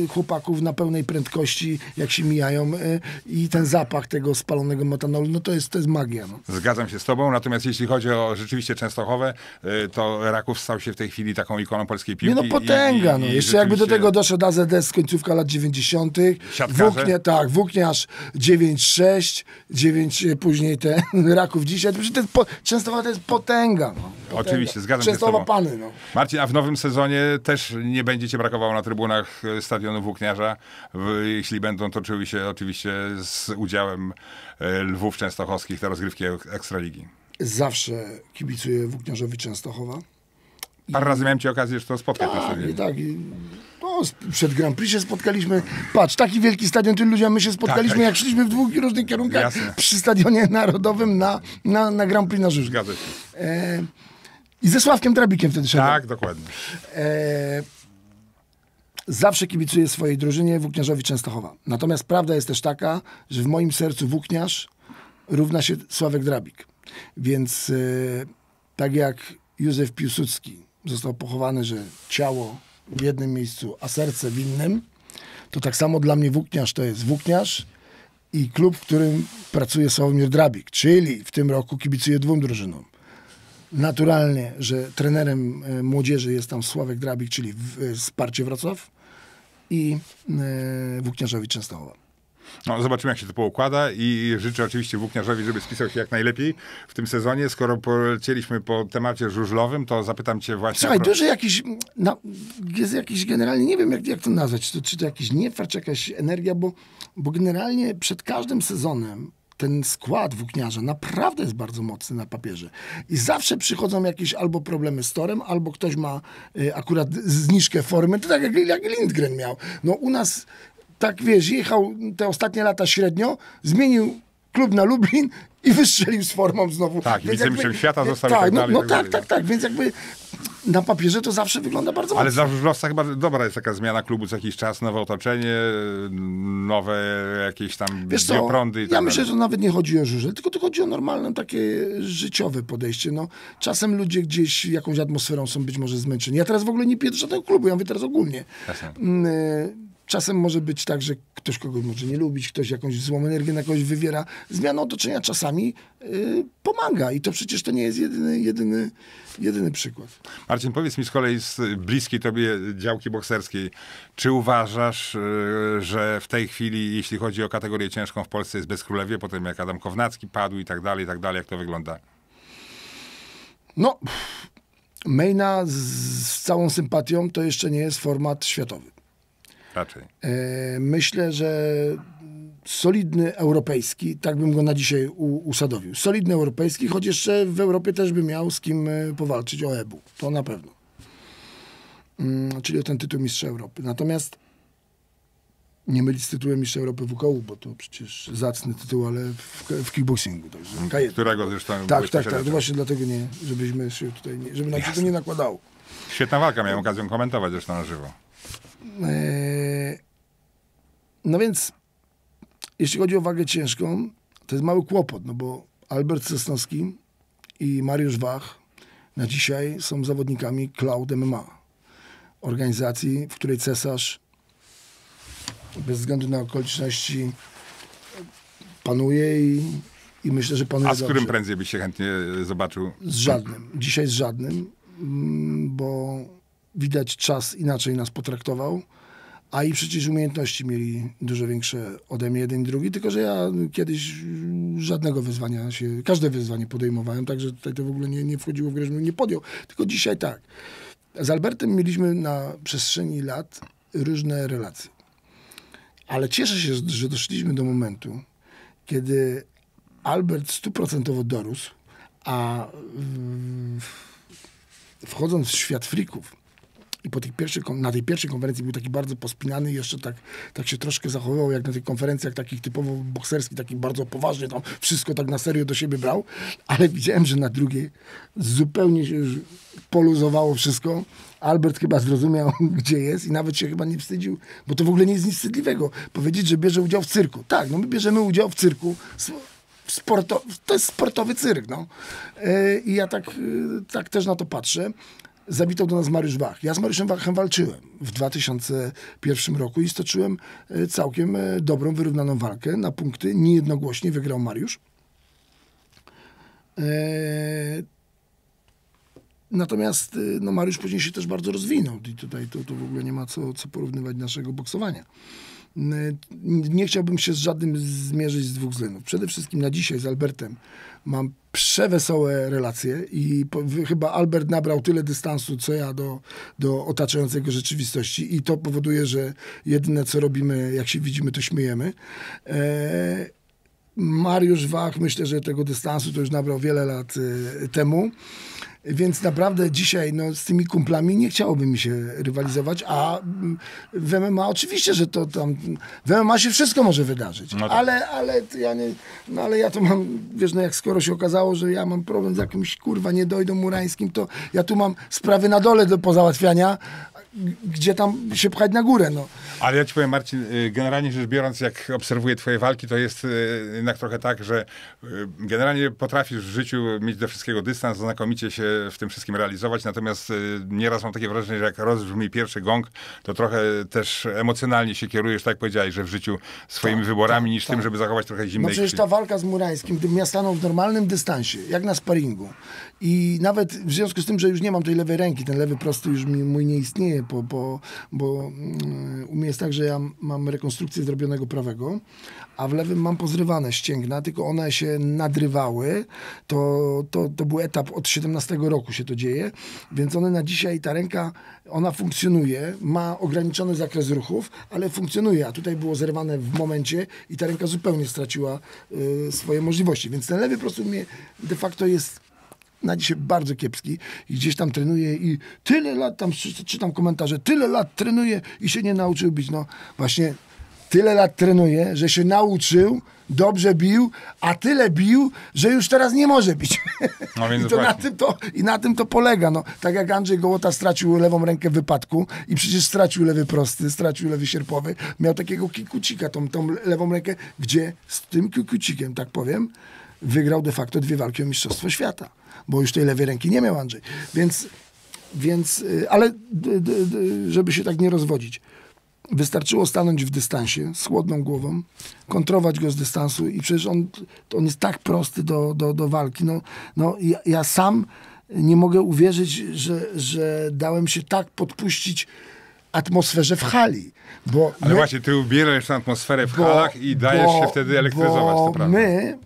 A: chłopaków na pełnej prędkości, jak się mijają e, i ten zapach tego spalonego metanolu, no to jest, to jest magia. No.
B: Zgadzam się z tobą, natomiast jeśli chodzi o rzeczywiście Częstochowę, y, to Raków stał się w tej chwili taką ikoną polskiej piłki.
A: Nie no potęga,
B: i- i-
A: no.
B: i
A: Jeszcze jakby do
B: rzeczywiście-
A: tego doszedł AZS z końcówka lat 90.
B: Siatkarze?
A: Włóknie, tak, włókniarz 9-6, 9 e, później te Raków dzisiaj. To jest po, Częstochowa to jest potęga, no. Potęga.
B: Oczywiście, zgadzam się z
A: Częstochowa
B: tobą.
A: pany, no.
B: Marcin, a w nowym sezonie też nie będziecie brakowało na trybunach e, stadionu Włókniarza. Jeśli będą toczyły się oczywiście z udziałem e, Lwów Częstochowskich te rozgrywki ek- Ekstraligi.
A: Zawsze kibicuję włókniarzowi Częstochowa.
B: Parę razy miałem ci okazję już to spotkać na
A: Tak, i
B: stadionie.
A: tak. I, no, przed Grand Prix się spotkaliśmy. Patrz, taki wielki stadion, tylu ludzi, a my się spotkaliśmy,
B: Tak.
A: jak szliśmy w dwóch różnych kierunkach
B: Jasne.
A: przy Stadionie Narodowym na, na, na Grand Prix na Żużlu.
B: Zgadza się.
A: E, I ze Sławkiem Drabikiem wtedy szedłem.
B: Tak, dokładnie.
A: E, zawsze kibicuję swojej drużynie Włókniarzowi Częstochowa. Natomiast prawda jest też taka, że w moim sercu Włókniarz równa się Sławek Drabik. Więc e, tak jak Józef Piłsudski został pochowany, że ciało w jednym miejscu, a serce w innym, to tak samo dla mnie Włókniarz to jest Włókniarz i klub, w którym pracuje Sławomir Drabik, czyli w tym roku kibicuję dwóm drużynom naturalnie, że trenerem e, młodzieży jest tam Sławek Drabik, czyli w, e, Wrocław i e, Włókniarzowi Częstochowa.
B: No, zobaczymy, jak się to poukłada i życzę oczywiście Włókniarzowi, żeby spisał się jak najlepiej w tym sezonie. Skoro polecieliśmy po temacie żużlowym, to zapytam cię właśnie...
A: Słuchaj,
B: pro-
A: duży jakiś, no, jest jakiś generalnie, nie wiem jak, jak to nazwać, czy to, czy to jakiś niefar, czy jakaś energia, bo, bo generalnie przed każdym sezonem ten skład włókniarza naprawdę jest bardzo mocny na papierze. I zawsze przychodzą jakieś albo problemy z torem, albo ktoś ma y, akurat zniżkę formy. To tak jak, jak Lindgren miał. No u nas, tak wiesz, jechał te ostatnie lata średnio, zmienił klub na Lublin i wystrzelił z formą znowu.
B: Tak, wicemistrzem świata został
A: Tak,
B: tak
A: no, no
B: tak
A: tak,
B: dalej.
A: tak, tak, więc jakby na papierze to zawsze wygląda bardzo
B: Ale
A: mocno.
B: dla żużlowca chyba dobra jest taka zmiana klubu co jakiś czas, nowe otoczenie, nowe jakieś tam
A: Wiesz co,
B: bioprądy i tak
A: ja myślę, że to nawet nie chodzi o żużel, tylko to chodzi o normalne takie życiowe podejście. No, czasem ludzie gdzieś jakąś atmosferą są być może zmęczeni. Ja teraz w ogóle nie piję do żadnego klubu, ja mówię teraz ogólnie.
B: Jasne.
A: Mm, e, Czasem może być tak, że ktoś kogoś może nie lubić, ktoś jakąś złą energię na kogoś wywiera. Zmiana otoczenia czasami y, pomaga i to przecież to nie jest jedyny, jedyny, jedyny przykład.
B: Marcin, powiedz mi z kolei z bliskiej tobie działki bokserskiej, czy uważasz, y, że w tej chwili, jeśli chodzi o kategorię ciężką w Polsce jest bezkrólewie, potem jak Adam Kownacki padł i tak dalej, i tak dalej, jak to wygląda?
A: No, Maina z, z całą sympatią to jeszcze nie jest format światowy.
B: Raczej.
A: E, myślę, że solidny europejski, tak bym go na dzisiaj u, usadowił. Solidny europejski, choć jeszcze w Europie też by miał z kim e, powalczyć o EBU. To na pewno. Mm, czyli o ten tytuł mistrza Europy. Natomiast Nie mylić z tytułem Mistrza Europy WKU, bo to przecież zacny tytuł, ale w, w kickboxingu. Także K1.
B: Którego zresztą
A: Tak, tak, tak. właśnie dlatego nie, żebyśmy się tutaj, nie, żeby nam się to nie nakładało.
B: Świetna walka, miałem okazję komentować zresztą na żywo.
A: Eee, no więc, jeśli chodzi o wagę ciężką, to jest mały kłopot, no bo Albert Sosnowski i Mariusz Wach na dzisiaj są zawodnikami Cloud MMA. Organizacji, w której cesarz bez względu na okoliczności panuje i, i myślę, że panuje
B: A z
A: dobrze.
B: którym prędzej byś się chętnie zobaczył?
A: Z żadnym. Dzisiaj z żadnym, mm, bo widać czas inaczej nas potraktował, a i przecież umiejętności mieli dużo większe ode mnie jeden i drugi, tylko że ja kiedyś żadnego wyzwania się, każde wyzwanie podejmowałem, także tutaj to w ogóle nie, nie wchodziło w grę, żebym nie podjął, tylko dzisiaj tak. Z Albertem mieliśmy na przestrzeni lat różne relacje. Ale cieszę się, że doszliśmy do momentu, kiedy Albert stuprocentowo dorósł, a wchodząc w świat frików i po tych pierwszych, na tej pierwszej konferencji był taki bardzo pospinany jeszcze tak, tak się troszkę zachowywał, jak na tych konferencjach takich typowo bokserskich, takich bardzo poważnie, tam wszystko tak na serio do siebie brał, ale widziałem, że na drugiej zupełnie się już poluzowało wszystko. Albert chyba zrozumiał, gdzie jest i nawet się chyba nie wstydził, bo to w ogóle nie jest nic wstydliwego. Powiedzieć, że bierze udział w cyrku. Tak, no my bierzemy udział w cyrku. Sporto, to jest sportowy cyrk, no. E, I ja tak, e, tak też na to patrzę. Zawitał do nas Mariusz Wach. Ja z Mariuszem Wachem walczyłem w 2001 roku i stoczyłem e, całkiem e, dobrą, wyrównaną walkę na punkty. Niejednogłośnie wygrał Mariusz. E, Natomiast no, Mariusz później się też bardzo rozwinął i tutaj to, to w ogóle nie ma co, co porównywać naszego boksowania. Nie chciałbym się z żadnym zmierzyć z dwóch względów. Przede wszystkim na dzisiaj z Albertem mam przewesołe relacje i po, chyba Albert nabrał tyle dystansu, co ja do, do otaczającej go rzeczywistości i to powoduje, że jedyne co robimy, jak się widzimy, to śmiejemy. E, Mariusz Wach, myślę, że tego dystansu to już nabrał wiele lat y, temu. Więc naprawdę dzisiaj no, z tymi kumplami nie chciałoby mi się rywalizować, a mm, w MMA oczywiście, że to tam, w MMA się wszystko może wydarzyć,
B: No tak.
A: ale, ale ja nie, no ale ja to mam, wiesz, no jak skoro się okazało, że ja mam problem z jakimś, kurwa, niedojdą murańskim, to ja tu mam sprawy na dole do pozałatwiania, gdzie tam się pchać na górę, no.
B: Ale ja ci powiem, Marcin, y, generalnie rzecz biorąc, jak obserwuję twoje walki, to jest y, jednak trochę tak, że y, generalnie potrafisz w życiu mieć do wszystkiego dystans, znakomicie się w tym wszystkim realizować, natomiast nieraz mam takie wrażenie, że jak rozbrzmi pierwszy gong, to trochę też emocjonalnie się kierujesz, tak jak powiedziałeś, że w życiu swoimi
A: Tak,
B: wyborami,
A: tak,
B: niż
A: tak.
B: tym, żeby zachować trochę
A: No
B: zimnej
A: przecież
B: krwi.
A: ta walka z Murańskim, gdybym ja stanął w normalnym dystansie, jak na sparingu i nawet w związku z tym, że już nie mam tej lewej ręki, ten lewy prosty już mi, mój nie istnieje, bo, bo, bo mm, u mnie jest tak, że ja mam rekonstrukcję zrobionego prawego, a w lewym mam pozrywane ścięgna, tylko one się nadrywały. To, to, to był etap od 17 roku się to dzieje, więc one na dzisiaj, ta ręka, ona funkcjonuje, ma ograniczony zakres ruchów, ale funkcjonuje, a tutaj było zerwane w momencie i ta ręka zupełnie straciła y, swoje możliwości, więc ten lewy po prostu mnie de facto jest na dzisiaj bardzo kiepski i gdzieś tam trenuje i tyle lat tam czy- czytam komentarze, tyle lat trenuje i się nie nauczył bić. No właśnie tyle lat trenuje, że się nauczył, dobrze bił, a tyle bił, że już teraz nie może bić.
B: No więc
A: I, to na tym to, I na tym to polega. No, tak jak Andrzej Gołota stracił lewą rękę w wypadku i przecież stracił lewy prosty, stracił lewy sierpowy, miał takiego kikucika, tą, tą lewą rękę, gdzie z tym kikucikiem, tak powiem, wygrał de facto dwie walki o Mistrzostwo Świata, bo już tej lewej ręki nie miał Andrzej. Więc, więc y, ale d, d, d, żeby się tak nie rozwodzić, wystarczyło stanąć w dystansie z chłodną głową, kontrować go z dystansu i przecież on, on jest tak prosty do, do, do walki. No, no ja, ja sam nie mogę uwierzyć, że, że dałem się tak podpuścić atmosferze w hali. Bo
B: Ale
A: my-
B: właśnie, ty ubierasz tę atmosferę w halach i dajesz
A: bo-
B: się wtedy elektryzować,
A: bo
B: to prawda.
A: my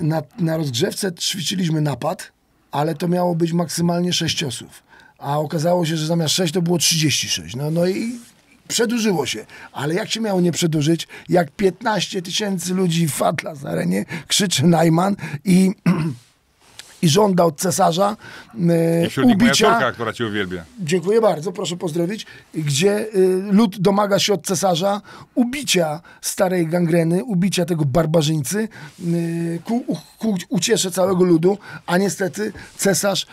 A: na, na rozgrzewce ćwiczyliśmy napad, ale to miało być maksymalnie 6 ciosów. A okazało się, że zamiast 6 to było 36. No, no i przedłużyło się. Ale jak się miało nie przedłużyć, jak 15 tysięcy ludzi w Atlas Arenie krzyczy Najman i i żąda od cesarza e, ubicia.
B: córka, która cię uwielbia.
A: Dziękuję bardzo, proszę pozdrowić. Gdzie y, lud domaga się od cesarza ubicia starej gangreny, ubicia tego barbarzyńcy y, ku, ku uciesze całego ludu, a niestety cesarz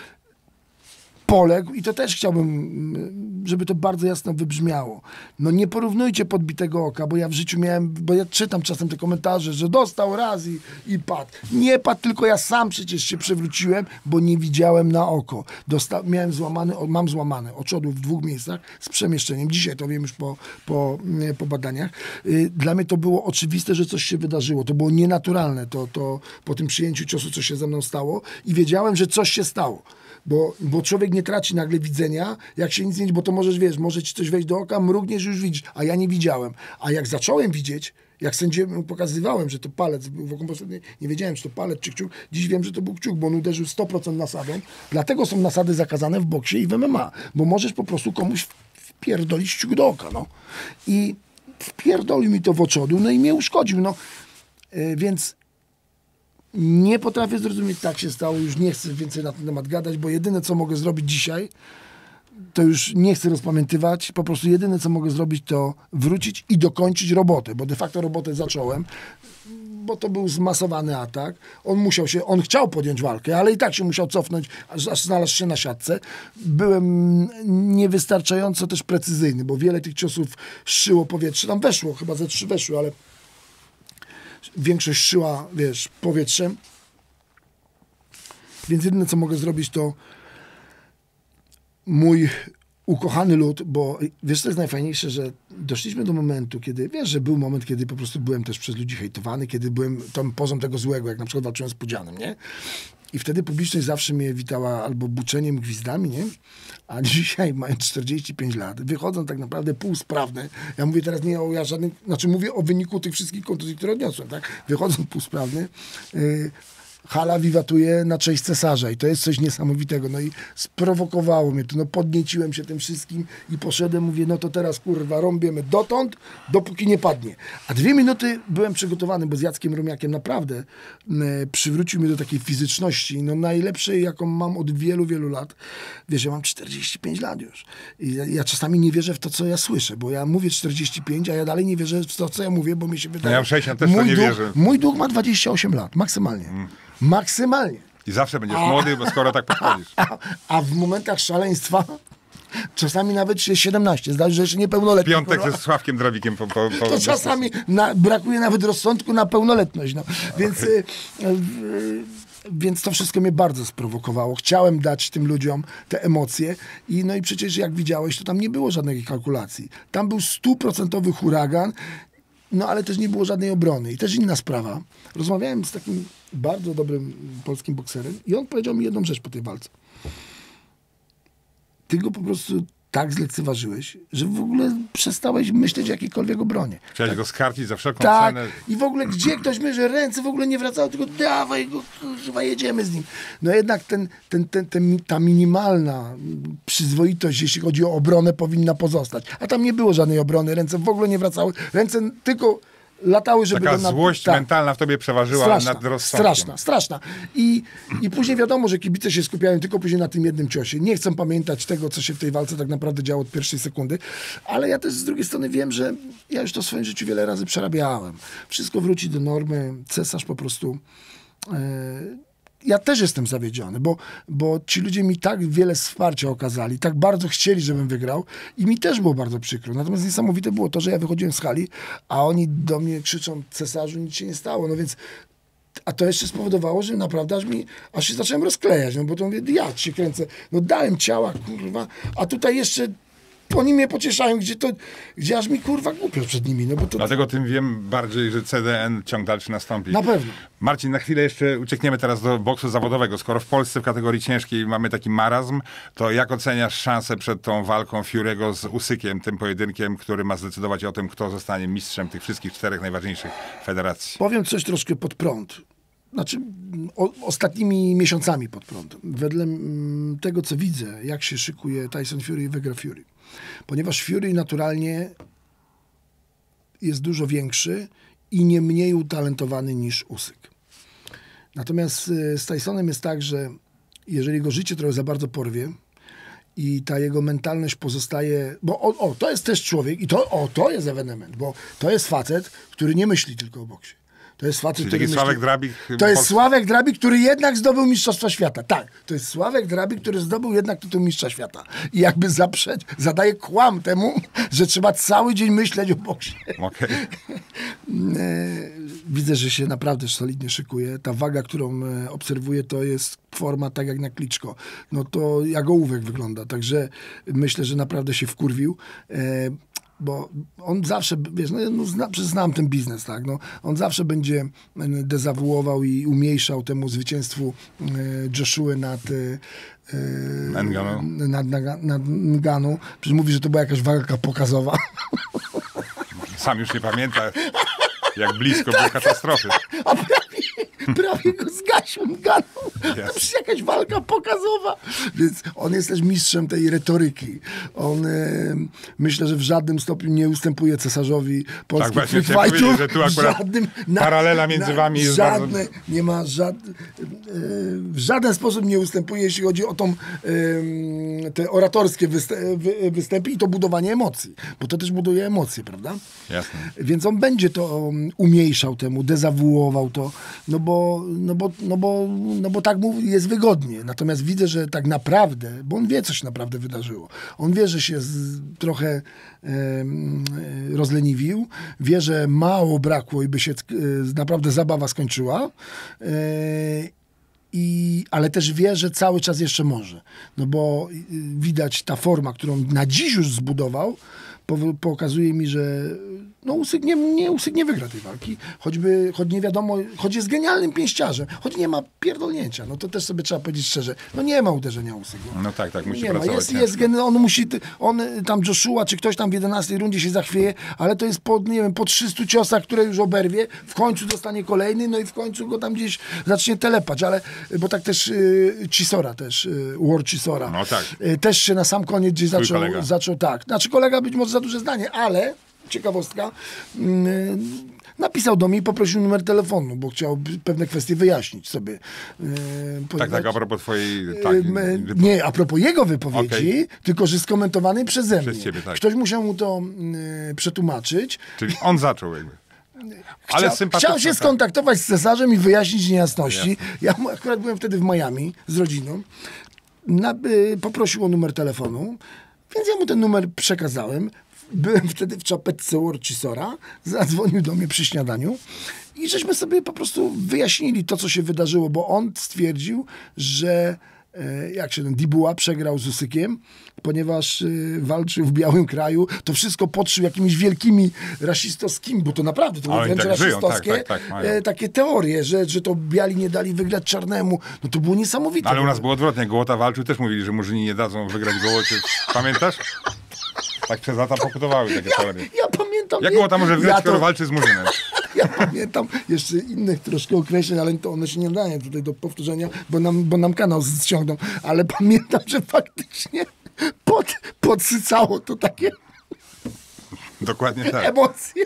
A: poległ i to też chciałbym, żeby to bardzo jasno wybrzmiało. No nie porównujcie podbitego oka, bo ja w życiu miałem, bo ja czytam czasem te komentarze, że dostał raz i, i padł. Nie padł, tylko ja sam przecież się przewróciłem, bo nie widziałem na oko. Dosta miałem złamany, mam złamane oczodu w dwóch miejscach z przemieszczeniem. Dzisiaj to wiem już po, po, po badaniach. Y, Dla mnie to było oczywiste, że coś się wydarzyło. To było nienaturalne, to, to po tym przyjęciu ciosu, co się ze mną stało i wiedziałem, że coś się stało. Bo, bo człowiek nie traci nagle widzenia, jak się nic nie bo to możesz, wiesz, może ci coś wejść do oka, mrugniesz już widzisz, a ja nie widziałem. A jak zacząłem widzieć, jak sędziemu pokazywałem, że to palec był wokół, nie, nie wiedziałem, czy to palec, czy kciuk. Dziś wiem, że to był kciuk, bo on uderzył 100% nasadą. Dlatego są nasady zakazane w boksie i w MMA, bo możesz po prostu komuś wpierdolić kciuk do oka, no. I wpierdolił mi to w oczodu, no i mnie uszkodził, no. Yy, więc nie potrafię zrozumieć, tak się stało, już nie chcę więcej na ten temat gadać, bo jedyne, co mogę zrobić dzisiaj, to już nie chcę rozpamiętywać, po prostu jedyne, co mogę zrobić, to wrócić i dokończyć robotę, bo de facto robotę zacząłem, bo to był zmasowany atak. On musiał się, on chciał podjąć walkę, ale i tak się musiał cofnąć, aż, aż znalazł się na siatce. Byłem niewystarczająco też precyzyjny, bo wiele tych ciosów szyło powietrze. Tam weszło, chyba ze trzy weszły, ale większość szyła, wiesz, powietrzem. Więc jedyne, co mogę zrobić, to mój ukochany lud, bo wiesz, co jest najfajniejsze, że doszliśmy do momentu, kiedy, wiesz, że był moment, kiedy po prostu byłem też przez ludzi hejtowany, kiedy byłem tam pozą tego złego, jak na przykład walczyłem z Pudzianem, nie? I wtedy publiczność zawsze mnie witała albo buczeniem, gwizdami, nie? A dzisiaj, mając 45 lat, wychodzą tak naprawdę półsprawne. Ja mówię teraz nie o ja znaczy mówię o wyniku tych wszystkich kontuzji, które odniosłem, tak? Wychodzą półsprawne. Yy, hala wiwatuje na cześć cesarza i to jest coś niesamowitego. No i sprowokowało mnie to, no podnieciłem się tym wszystkim i poszedłem, mówię, no to teraz kurwa rąbiemy dotąd, dopóki nie padnie. A dwie minuty byłem przygotowany, bo z Jackiem Rumiakiem naprawdę e, przywrócił mnie do takiej fizyczności, no najlepszej, jaką mam od wielu, wielu lat. Wiesz, ja mam 45 lat już. I ja, ja czasami nie wierzę w to, co ja słyszę, bo ja mówię 45, a ja dalej nie wierzę w to, co ja mówię, bo mi się wydaje...
B: ja w 60 też w to
A: mój
B: nie
A: duch,
B: wierzę.
A: Mój dług ma 28 lat, maksymalnie. Maksymalnie.
B: I zawsze będziesz młody, bo skoro tak podchodzisz.
A: A, a w momentach szaleństwa czasami nawet się 17. Zdarzy, że jeszcze niepełnoletni.
B: Piątek
A: kurwa.
B: ze Sławkiem Drawikiem po, po, po
A: To czasami na, brakuje nawet rozsądku na pełnoletność. No. Więc, y, y, y, więc to wszystko mnie bardzo sprowokowało. Chciałem dać tym ludziom te emocje i no i przecież jak widziałeś, to tam nie było żadnej kalkulacji. Tam był stuprocentowy huragan, no ale też nie było żadnej obrony. I też inna sprawa. Rozmawiałem z takim bardzo dobrym polskim bokserem i on powiedział mi jedną rzecz po tej walce. Ty go po prostu tak zlekceważyłeś, że w ogóle przestałeś myśleć o jakiejkolwiek obronie.
B: Chciałeś go skarcić za wszelką
A: Tak.
B: cenę.
A: I w ogóle gdzie ktoś myśli, że ręce w ogóle nie wracały, tylko dawaj go, chyba jedziemy z nim. No jednak ten, ten, ten, ten, ta minimalna przyzwoitość, jeśli chodzi o obronę, powinna pozostać. A tam nie było żadnej obrony, ręce w ogóle nie wracały. Ręce tylko latały, żeby
B: Taka
A: go na-
B: złość
A: tak.
B: mentalna w tobie przeważyła
A: Straszna,
B: nad rozsądkiem.
A: straszna, straszna. I, I później wiadomo, że kibice się skupiają tylko później na tym jednym ciosie. Nie chcą pamiętać tego, co się w tej walce tak naprawdę działo od pierwszej sekundy. Ale ja też z drugiej strony wiem, że ja już to w swoim życiu wiele razy przerabiałem. Wszystko wróci do normy. Cesarz po prostu... e, ja też jestem zawiedziony, bo, bo ci ludzie mi tak wiele wsparcia okazali, tak bardzo chcieli, żebym wygrał i mi też było bardzo przykro. Natomiast niesamowite było to, że ja wychodziłem z hali, a oni do mnie krzyczą, cesarzu, nic się nie stało. No więc a to jeszcze spowodowało, że naprawdę aż, mi, aż się zacząłem rozklejać, no bo to mówię, ja się kręcę, no dałem ciała, kurwa, a tutaj jeszcze oni mnie pocieszają, gdzie to, gdzie aż mi kurwa głupio przed nimi, no bo to
B: Dlatego tym wiem bardziej, że CDN ciąg dalszy nastąpi.
A: na pewno.
B: Marcin, na chwilę jeszcze uciekniemy teraz do boksu zawodowego. Skoro w Polsce w kategorii ciężkiej mamy taki marazm, to jak oceniasz szansę przed tą walką Fury'ego z Usykiem, tym pojedynkiem, który ma zdecydować o tym, kto zostanie mistrzem tych wszystkich czterech najważniejszych federacji?
A: Powiem coś troszkę pod prąd. Znaczy, o, ostatnimi miesiącami pod prąd. Wedle mm, tego, co widzę, jak się szykuje Tyson Fury i wygra Fury. Ponieważ Fury naturalnie jest dużo większy i nie mniej utalentowany niż Usyk. Natomiast y, z Tysonem jest tak, że jeżeli go życie trochę za bardzo porwie i ta jego mentalność pozostaje, bo o, o to jest też człowiek i to, o, to jest ewenement, bo to jest facet, który nie myśli tylko o boksie. To jest facet,
B: Czyli
A: który myśli...
B: Sławek Drabik,
A: To jest Sławek Drabik, który jednak zdobył Mistrzostwa Świata. Tak, to jest Sławek Drabik, który zdobył jednak tytuł Mistrza Świata. I jakby zaprzeć, zadaje kłam temu, że trzeba cały dzień myśleć o boksie.
B: Okej.
A: E, Widzę, że się naprawdę solidnie szykuje. Ta waga, którą e, obserwuję, to jest forma tak jak na kliczko. No to jak ołówek wygląda. Także myślę, że naprawdę się wkurwił. Bo on zawsze, wiesz, no, no zna, znam ten biznes, tak, no, on zawsze będzie e, dezawuował i umniejszał temu zwycięstwu e, Joshua nad, e, nad, nad, nad Nganu. Przecież mówi, że to była jakaś walka pokazowa.
B: Sam już nie pamięta, jak blisko było katastrofy.
A: prawie go zgasił Ngannou. To przecież jakaś walka pokazowa. Więc on jest też mistrzem tej retoryki. On e, myślę, że w żadnym stopniu nie ustępuje cesarzowi polskich
B: Tak, właśnie
A: fightów.
B: że tu akurat
A: Żadnym-
B: paralela między wami jest
A: żadne,
B: bardzo-
A: Nie ma żad, e, w żaden sposób nie ustępuje, jeśli chodzi o tą, em, te oratorskie wystę, wy, występy i to budowanie emocji. Bo to też buduje emocje, prawda?
B: Jasne.
A: Więc on będzie to um, umniejszał temu, dezawuował to, no bo, no bo, no bo, no bo tak mu jest wygodnie. Natomiast widzę, że tak naprawdę, bo on wie, co się naprawdę wydarzyło. On wie, że się z, trochę e, rozleniwił, wie, że mało brakło i by się e, naprawdę zabawa skończyła. E, i, ale też wie, że cały czas jeszcze może. No bo y, widać ta forma, którą na dziś już zbudował, pokazuje mi, że no Usyk nie, nie, Usyk nie wygra tej walki, choćby, choć nie wiadomo, choć jest genialnym pięściarzem, choć nie ma pierdolnięcia, no to też sobie trzeba powiedzieć szczerze, no nie ma uderzenia Usyku.
B: No tak, tak, musi
A: nie ma.
B: pracować
A: Jest,
B: ciężko.
A: jest, gen- on musi, on y, tam Joshua, czy ktoś tam w 11 rundzie się zachwieje, ale to jest po, nie wiem, po 300 ciosach, które już oberwie, w końcu dostanie kolejny, no i w końcu go tam gdzieś zacznie telepać, ale, bo tak też y, Chisora też, y, War Chisora,
B: No tak.
A: y, też się na sam koniec gdzieś zaczął,
B: kolega.
A: zaczął, tak, znaczy kolega być może za duże zdanie, ale ciekawostka, y, napisał do mnie i poprosił numer telefonu, bo chciał pewne kwestie wyjaśnić sobie. y,
B: Tak, tak, a propos twojej... Tak, wypo-
A: nie, a propos jego wypowiedzi,
B: Okej.
A: tylko że skomentowanej przeze mnie.
B: Przez ciebie, tak.
A: Ktoś musiał mu to y, przetłumaczyć.
B: Czyli on zaczął jakby. Ale
A: Chciał, się
B: tak.
A: skontaktować z cesarzem i wyjaśnić niejasności. Ja mu- akurat byłem wtedy w Miami z rodziną. Na, y, poprosił o numer telefonu, więc ja mu ten numer przekazałem. Byłem wtedy w czapeczce Warcisora, zadzwonił do mnie przy śniadaniu i żeśmy sobie po prostu wyjaśnili to, co się wydarzyło, bo on stwierdził, że e, jak się ten Dibuła przegrał z Usykiem, ponieważ e, walczył w białym kraju, to wszystko podszył jakimiś wielkimi rasistowskimi, bo to naprawdę to były wręcz
B: tak żyją, tak,
A: rasistowskie
B: tak, tak,
A: e, takie teorie, że, że to biali nie dali wygrać czarnemu. No to było niesamowite.
B: Ale u nas było odwrotnie. Gołota walczył, też mówili, że murzyni nie dadzą wygrać Gołocie. Pamiętasz? Tak przez lata pokutowały takie teorie.
A: Ja pamiętam...
B: Jak
A: nie-
B: Gołota może wygrać,
A: ja
B: skoro
A: to-
B: walczy z Murzynem?
A: Ja pamiętam jeszcze innych troszkę określeń, ale to one się nie dają tutaj do powtórzenia, bo nam, bo nam kanał ściągną. Ale pamiętam, że faktycznie pod, podsycało to takie
B: Dokładnie tak.
A: emocje.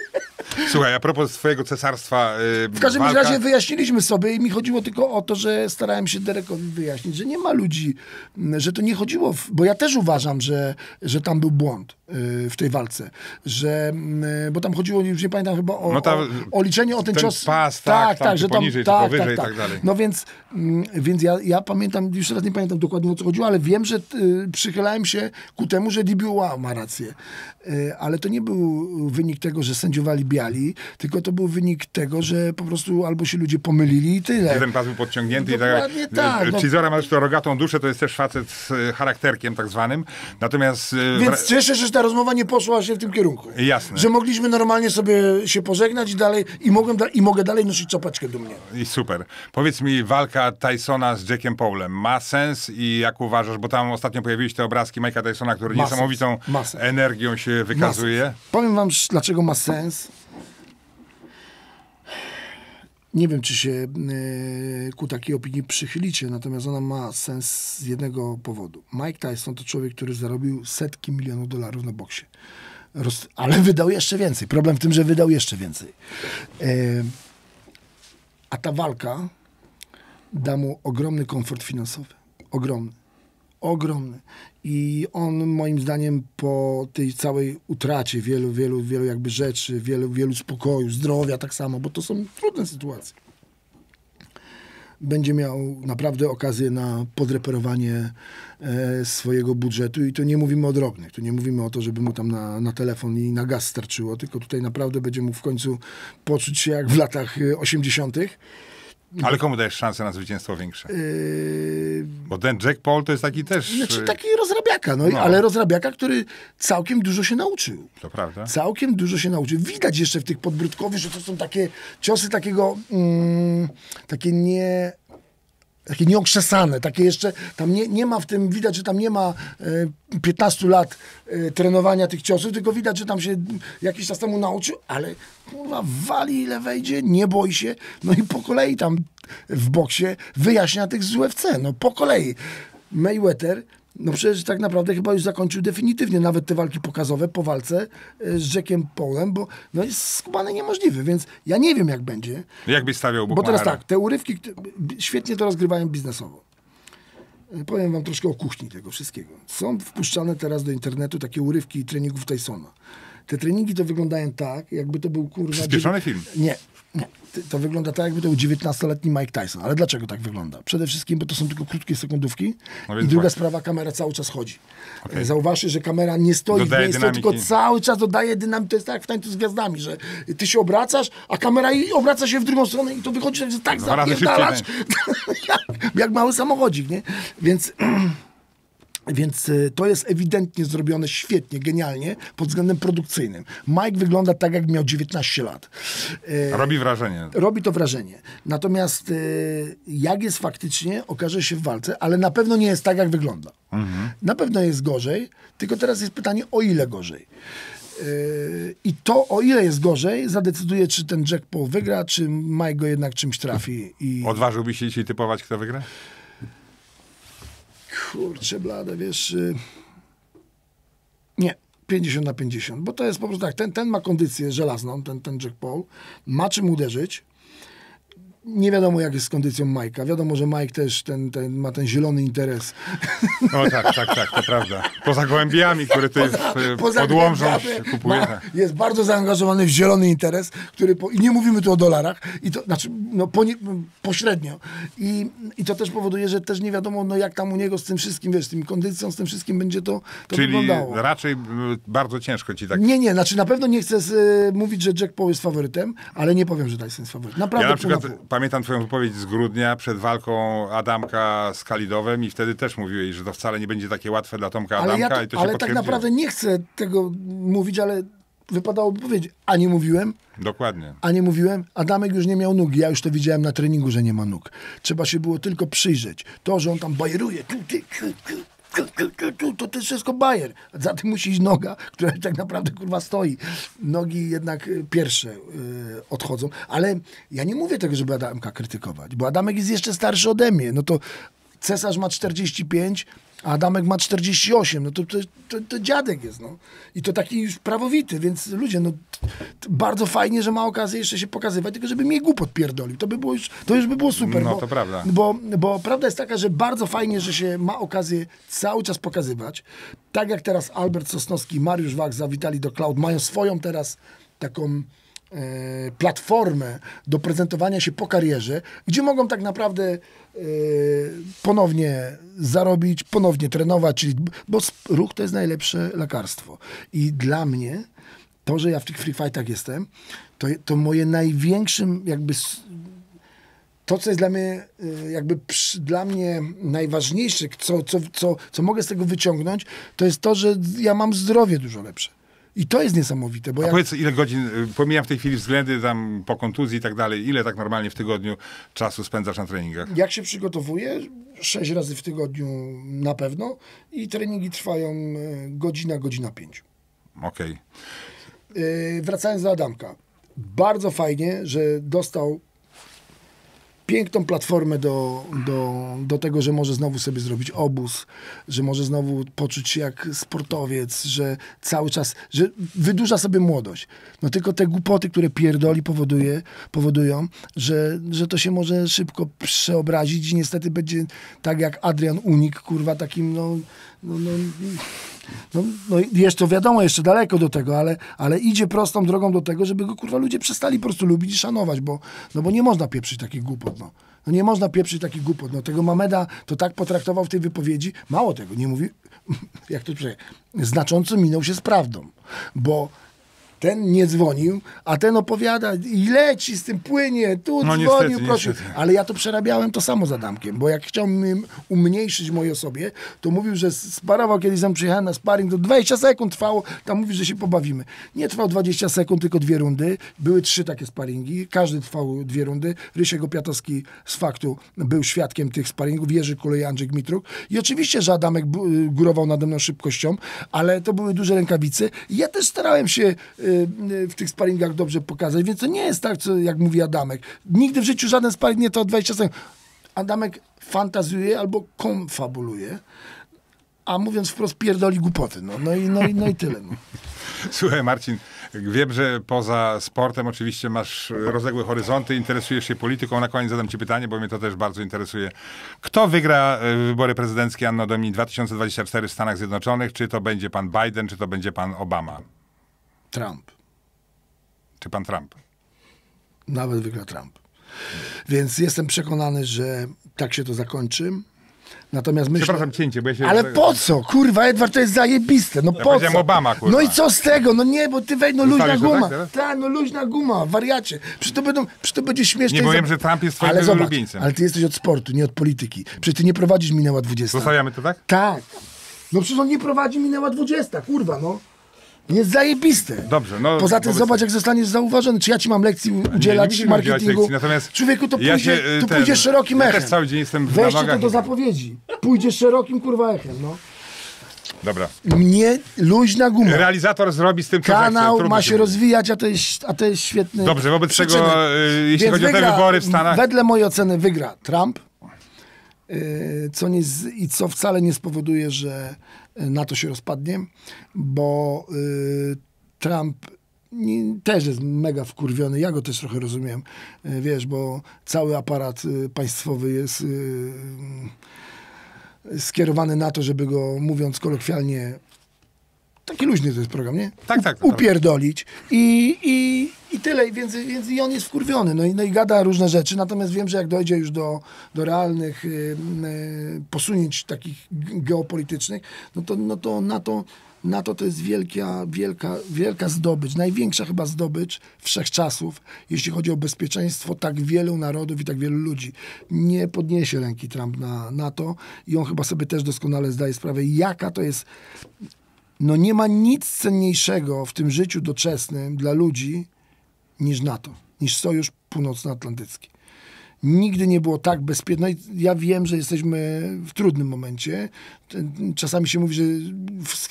B: Słuchaj, a propos twojego cesarstwa yy,
A: W każdym
B: walka,
A: razie wyjaśniliśmy sobie i mi chodziło tylko o to, że starałem się Derekowi wyjaśnić, że nie ma ludzi, m, że to nie chodziło, w, bo ja też uważam, że, że tam był błąd y, w tej walce, że, m, bo tam chodziło, już nie pamiętam chyba o,
B: No ta-
A: o, o liczenie o ten,
B: ten
A: cios.
B: pas, tak, tam czy
A: że
B: poniżej, czy powyżej i tak dalej.
A: No więc, mm, więc ja, ja pamiętam, już teraz nie pamiętam dokładnie o co chodziło, ale wiem, że y, przychylałem się ku temu, że DBUA ma rację. Y, ale to nie był wynik tego, że sędziowali biali, tylko to był wynik tego, że po prostu albo się ludzie pomylili i tyle.
B: Jeden pas był podciągnięty i
A: Dokładnie
B: tak.
A: tak, no.
B: Cizora ma zresztą rogatą duszę, to jest też facet z e, charakterkiem tak zwanym. Natomiast... e,
A: Więc cieszę się, że ta rozmowa nie poszła się w tym kierunku.
B: Jasne.
A: Że mogliśmy normalnie sobie się pożegnać i dalej, i, mogłem da- i mogę dalej nosić czapeczkę do mnie.
B: I super. Powiedz mi, walka Tysona z Jackiem Paulem ma sens i jak uważasz, bo tam ostatnio pojawiły się te obrazki Mike'a Tysona, który
A: Ma
B: niesamowitą.
A: Ma
B: energią się wykazuje.
A: Powiem wam, dlaczego ma sens. Nie wiem, czy się e, ku takiej opinii przychylicie, natomiast ona ma sens z jednego powodu. Mike Tyson to człowiek, który zarobił setki milionów dolarów na boksie. Roz, ale wydał jeszcze więcej. Problem w tym, że wydał jeszcze więcej. E, a ta walka da mu ogromny komfort finansowy. Ogromny. Ogromny. I on moim zdaniem po tej całej utracie wielu, wielu, wielu jakby rzeczy, wielu, wielu spokoju, zdrowia tak samo, bo to są trudne sytuacje będzie miał naprawdę okazję na podreperowanie e, swojego budżetu i to nie mówimy o drobnych, tu nie mówimy o to, żeby mu tam na, na telefon i na gaz starczyło, tylko tutaj naprawdę będzie mógł w końcu poczuć się jak w latach e, 80.
B: Ale komu dajesz szansę na zwycięstwo większe?
A: Yy,
B: Bo ten Jack Paul to jest taki też...
A: znaczy
B: y,
A: taki rozrabiaka, no,
B: No.
A: ale rozrabiaka, który całkiem dużo się nauczył.
B: To prawda?
A: Całkiem dużo się nauczył. Widać jeszcze w tych podbródkowych, że to są takie ciosy takiego, mm, takie nie, takie nieokrzesane, takie jeszcze, tam nie, nie ma w tym, widać, że tam nie ma e, 15 lat e, trenowania tych ciosów, tylko widać, że tam się jakiś czas temu nauczył, ale kurwa wali ile wejdzie, nie boi się, no i po kolei tam w boksie wyjaśnia tych z no po kolei. Mayweather, no przecież tak naprawdę chyba już zakończył definitywnie nawet te walki pokazowe po walce e, z Jackiem Paulem, bo no jest skubany niemożliwy, więc ja nie wiem jak będzie.
B: Jak byś stawiał
A: Bo teraz tak, te urywki świetnie to rozgrywają biznesowo. E, Powiem wam troszkę o kuchni tego wszystkiego. Są wpuszczane teraz do internetu takie urywki treningów Tysona. Te treningi to wyglądają tak, jakby to był kurwa...
B: Przyspieszony film.
A: Nie, nie. To wygląda tak, jakby to był 19-letni Mike Tyson. Ale dlaczego tak wygląda? Przede wszystkim, bo to są tylko krótkie sekundówki.
B: No
A: I druga
B: właśnie.
A: sprawa, kamera cały czas chodzi.
B: Okej.
A: Zauważcie, że kamera nie stoi
B: Dodaje
A: w miejscu,
B: dynamiki.
A: tylko cały czas dodaje dynamiki. To jest tak jak w tańcu z gwiazdami, że ty się obracasz, a kamera i obraca się w drugą stronę i to wychodzi tak, że tak zapierdalasz. jak, jak mały samochodzik, nie? Więc... Więc y, to jest ewidentnie zrobione świetnie, genialnie pod względem produkcyjnym. Mike wygląda tak, jak miał 19 lat. Y,
B: Robi wrażenie.
A: robi to wrażenie. Natomiast y, jak jest faktycznie, okaże się w walce, ale na pewno nie jest tak, jak wygląda. Na pewno jest gorzej, tylko teraz jest pytanie, o ile gorzej. I to, o ile jest gorzej, zadecyduje, czy ten Jack Paul wygra, czy Mike go jednak czymś trafi. I
B: Odważyłbyś się dzisiaj typować, kto wygra?
A: Kurczę blade, wiesz... Y, nie. 50 na 50, bo to jest po prostu tak, ten, ten ma kondycję żelazną, ten, ten Jack Paul, ma czym uderzyć, nie wiadomo jak jest z kondycją Majka. Wiadomo, że Mike też ten, ten, ma ten zielony interes.
B: O tak, tak, tak, to prawda. Poza gołębiami, które tutaj w, pod Łomżą
A: gwiazdami
B: kupuje.
A: ma, jest bardzo zaangażowany w zielony interes, który po, i nie mówimy tu o dolarach, i to znaczy no, po, pośrednio. I, I to też powoduje, że też nie wiadomo, no, jak tam u niego z tym wszystkim, wiesz, z tym kondycją, z tym wszystkim będzie to, to
B: Czyli
A: wyglądało.
B: raczej bardzo ciężko ci tak...
A: Nie, nie, znaczy na pewno nie chcę z, mówić, że Jack Paul jest faworytem, ale nie powiem, że Tyson jest faworytem. Naprawdę
B: Ja na przykład. Pamiętam twoją wypowiedź z grudnia przed walką Adamka z Kalidowem i wtedy też mówiłeś, że to wcale nie będzie takie łatwe dla Tomka
A: Ale,
B: Adamka
A: ja
B: i
A: to,
B: to się
A: ale tak naprawdę nie chcę tego mówić, ale wypadałoby powiedzieć, a nie mówiłem,
B: Dokładnie.
A: a nie mówiłem, Adamek już nie miał nóg. Ja już to widziałem na treningu, że nie ma nóg. Trzeba się było tylko przyjrzeć. To, że on tam bajeruje, to to jest wszystko bajer. Za tym musi iść noga, która tak naprawdę kurwa stoi. Nogi jednak y, pierwsze y, odchodzą. Ale ja nie mówię tego, żeby Adamka krytykować, bo Adamek jest jeszcze starszy ode mnie. No to cesarz ma 45, a Adamek ma 48, no to, to, to, to dziadek jest, no. I to taki już prawowity, więc ludzie, no bardzo fajnie, że ma okazję jeszcze się pokazywać, tylko żeby mnie głupot pierdolił. To by było już, to już by było super.
B: No,
A: bo,
B: to prawda.
A: Bo, bo prawda jest taka, że bardzo fajnie, że się ma okazję cały czas pokazywać. Tak jak teraz Albert Sosnowski i Mariusz Wach zawitali do Cloud, mają swoją teraz taką platformę do prezentowania się po karierze, gdzie mogą tak naprawdę e, ponownie zarobić, ponownie trenować, czyli, bo ruch to jest najlepsze lekarstwo. I dla mnie to, że ja w tych free fightach jestem, to, to moje największym jakby to, co jest dla mnie, y, jakby przy, dla mnie najważniejsze, co, co, co, co mogę z tego wyciągnąć, to jest to, że ja mam zdrowie dużo lepsze. I to jest niesamowite, bo
B: A
A: jak,
B: powiedz, ile godzin, y, pomijam w tej chwili względy tam po kontuzji i tak dalej, ile tak normalnie w tygodniu czasu spędzasz na treningach?
A: jak się przygotowuję, sześć razy w tygodniu na pewno i treningi trwają y, godzina, godzina pięć.
B: Okej.
A: Yy, wracając do Adamka. Bardzo fajnie, że dostał piękną platformę do, do, do tego, że może znowu sobie zrobić obóz, że może znowu poczuć się jak sportowiec, że cały czas, że wydłuża sobie młodość. No tylko te głupoty, które pierdoli powoduje, powodują, że, że to się może szybko przeobrazić i niestety będzie tak jak Adrian Unik, kurwa, takim no, no, no no, no jeszcze wiadomo, jeszcze daleko do tego, ale, ale idzie prostą drogą do tego, żeby go kurwa ludzie przestali po prostu lubić i szanować, bo, no bo nie można pieprzyć takich głupot, no. No nie można pieprzyć takich głupot. No tego Mameda to tak potraktował w tej wypowiedzi. Mało tego, nie mówi, jak to przejdzie, znacząco minął się z prawdą, bo ten nie dzwonił, a ten opowiada i leci z tym płynie, tu
B: No
A: dzwonił,
B: niestety.
A: Ale ja to przerabiałem to samo z Adamkiem, bo jak chciał mnie umniejszyć mojej osobie, to mówił, że sparował kiedyś tam przyjechałem na sparring, to 20 sekund trwało, tam mówi, że się pobawimy. Nie trwał 20 sekund, tylko dwie rundy. Były trzy takie sparingi, każdy trwał dwie rundy. Rysiek Opiatowski z faktu był świadkiem tych sparingów, Jerzy Kulej, Andrzej Gmitruk. I oczywiście, że Adamek bu- górował nade mną szybkością, ale to były duże rękawice. I ja też starałem się y, y, w tych sparingach dobrze pokazać, więc to nie jest tak, co, jak mówi Adamek. Nigdy w życiu żaden sparing nie to 20 sekund. Adamek fantazjuje albo konfabuluje, a mówiąc wprost pierdoli głupoty. No, no, i, no, i, no i tyle. No.
B: Słuchaj, Marcin, wiem, że poza sportem oczywiście masz rozległe horyzonty, interesujesz się polityką. Na koniec zadam ci pytanie, bo mnie to też bardzo interesuje. Kto wygra e, wybory prezydenckie Anno Domini 2024 w Stanach Zjednoczonych? Czy to będzie pan Biden, czy to będzie pan Obama?
A: Trump.
B: Czy pan Trump?
A: Nawet wygra Trump. Więc jestem przekonany, że tak się to zakończy. Natomiast myślę...
B: Przepraszam cięcie, bo ja się...
A: Ale po co? Kurwa, Edward, to jest zajebiste. No po
B: powiedziałem
A: co?
B: Obama, kurwa.
A: No i co z tego? No nie, bo ty weź, no luźna
B: Zostawisz
A: guma.
B: tak?
A: Tak, no luźna guma, wariacie. Przecież to, będą, przecież to będzie śmieszne.
B: Nie, bo
A: za-
B: że Trump jest twoim
A: ale zobacz,
B: ulubieńcem.
A: ale ty jesteś od sportu, nie od polityki. Przecież ty nie prowadzisz Minęła 20.
B: Zostawiamy to tak?
A: Tak. No przecież on nie prowadzi Minęła 20, kurwa, no. Jest zajebiste.
B: Dobrze, no,
A: Poza tym zobacz, jak zostaniesz zauważony. Czy ja ci mam lekcji udzielać
B: musimy udzielać
A: marketingu?
B: lekcji, natomiast
A: Człowieku, to
B: ja
A: pójdzie,
B: się, y,
A: to
B: ten-
A: pójdzie szerokim
B: ja
A: echem.
B: też cały dzień jestem
A: Weźcie to do zapowiedzi. Pójdzie szerokim, kurwa, echem, no.
B: Dobra.
A: Mnie luźna guma.
B: Realizator zrobi z tym.
A: Kanał ma się rozwijać, a to jest, a to jest świetny.
B: Dobrze, wobec tego, y, jeśli
A: Więc
B: chodzi o te
A: wygra-
B: wybory w Stanach-
A: Wedle mojej oceny wygra Trump, y, co nie, z- i co wcale nie spowoduje, że NATO się rozpadnie, bo y, Trump też jest mega wkurwiony. Ja go też trochę rozumiem, y, wiesz, bo cały aparat y, państwowy jest skierowany na to, żeby go, mówiąc kolokwialnie, taki luźny to jest program, nie?
B: Tak, tak, to
A: Upierdolić i, i, i tyle, więc, więc i on jest wkurwiony, no i, no i gada różne rzeczy, natomiast wiem, że jak dojdzie już do, do realnych y, y, posunięć takich geopolitycznych, no to, no to NATO, NATO to jest wielka, wielka, wielka zdobycz, największa chyba zdobycz wszechczasów, jeśli chodzi o bezpieczeństwo tak wielu narodów i tak wielu ludzi. Nie podniesie ręki Trump na NATO i on chyba sobie też doskonale zdaje sprawę, jaka to jest no nie ma nic cenniejszego w tym życiu doczesnym dla ludzi niż NATO, niż Sojusz Północnoatlantycki. Nigdy nie było tak bezpieczne. No ja wiem, że jesteśmy w trudnym momencie. Czasami się mówi, że w,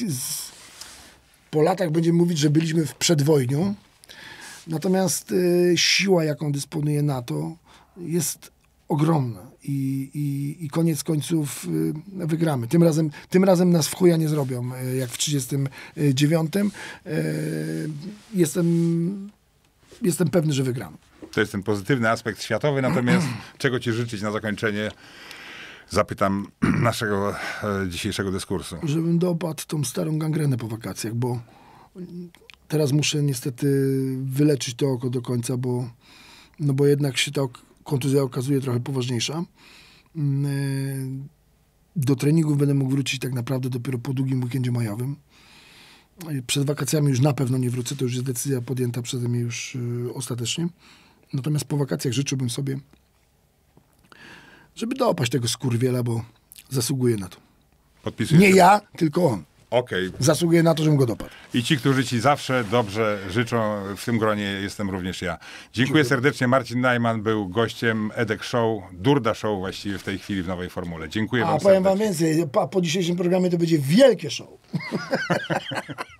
A: po latach będziemy mówić, że byliśmy w przedwojniu. Natomiast y, siła, jaką dysponuje NATO, jest ogromna i, i, i koniec końców y, wygramy. Tym razem, tym razem nas w chuja nie zrobią, y, jak w 39. Y, jestem, jestem pewny, że wygramy.
B: To jest ten pozytywny aspekt światowy, natomiast czego ci życzyć na zakończenie? Zapytam naszego e, dzisiejszego dyskursu.
A: Żebym dopadł tą starą gangrenę po wakacjach, bo teraz muszę niestety wyleczyć to oko do końca, bo, no bo jednak się ta kontuzja okazuje trochę poważniejsza. Mm, y, Do treningów będę mógł wrócić tak naprawdę dopiero po długim weekendzie majowym. Y, Przed wakacjami już na pewno nie wrócę, to już jest decyzja podjęta przeze mnie już y, ostatecznie. Natomiast po wakacjach życzyłbym sobie, żeby dopaść tego skurwiela, bo zasługuje na to. Nie ja, tylko on.
B: Okej.
A: Zasługuje na to, żebym go dopadł.
B: I ci, którzy ci zawsze dobrze życzą, w tym gronie jestem również ja. Dziękuję serdecznie. Marcin Najman był gościem Edek Show, Durda Show właściwie w tej chwili w nowej formule. Dziękuję
A: A
B: wam
A: powiem wam więcej, po, po dzisiejszym programie to będzie wielkie show.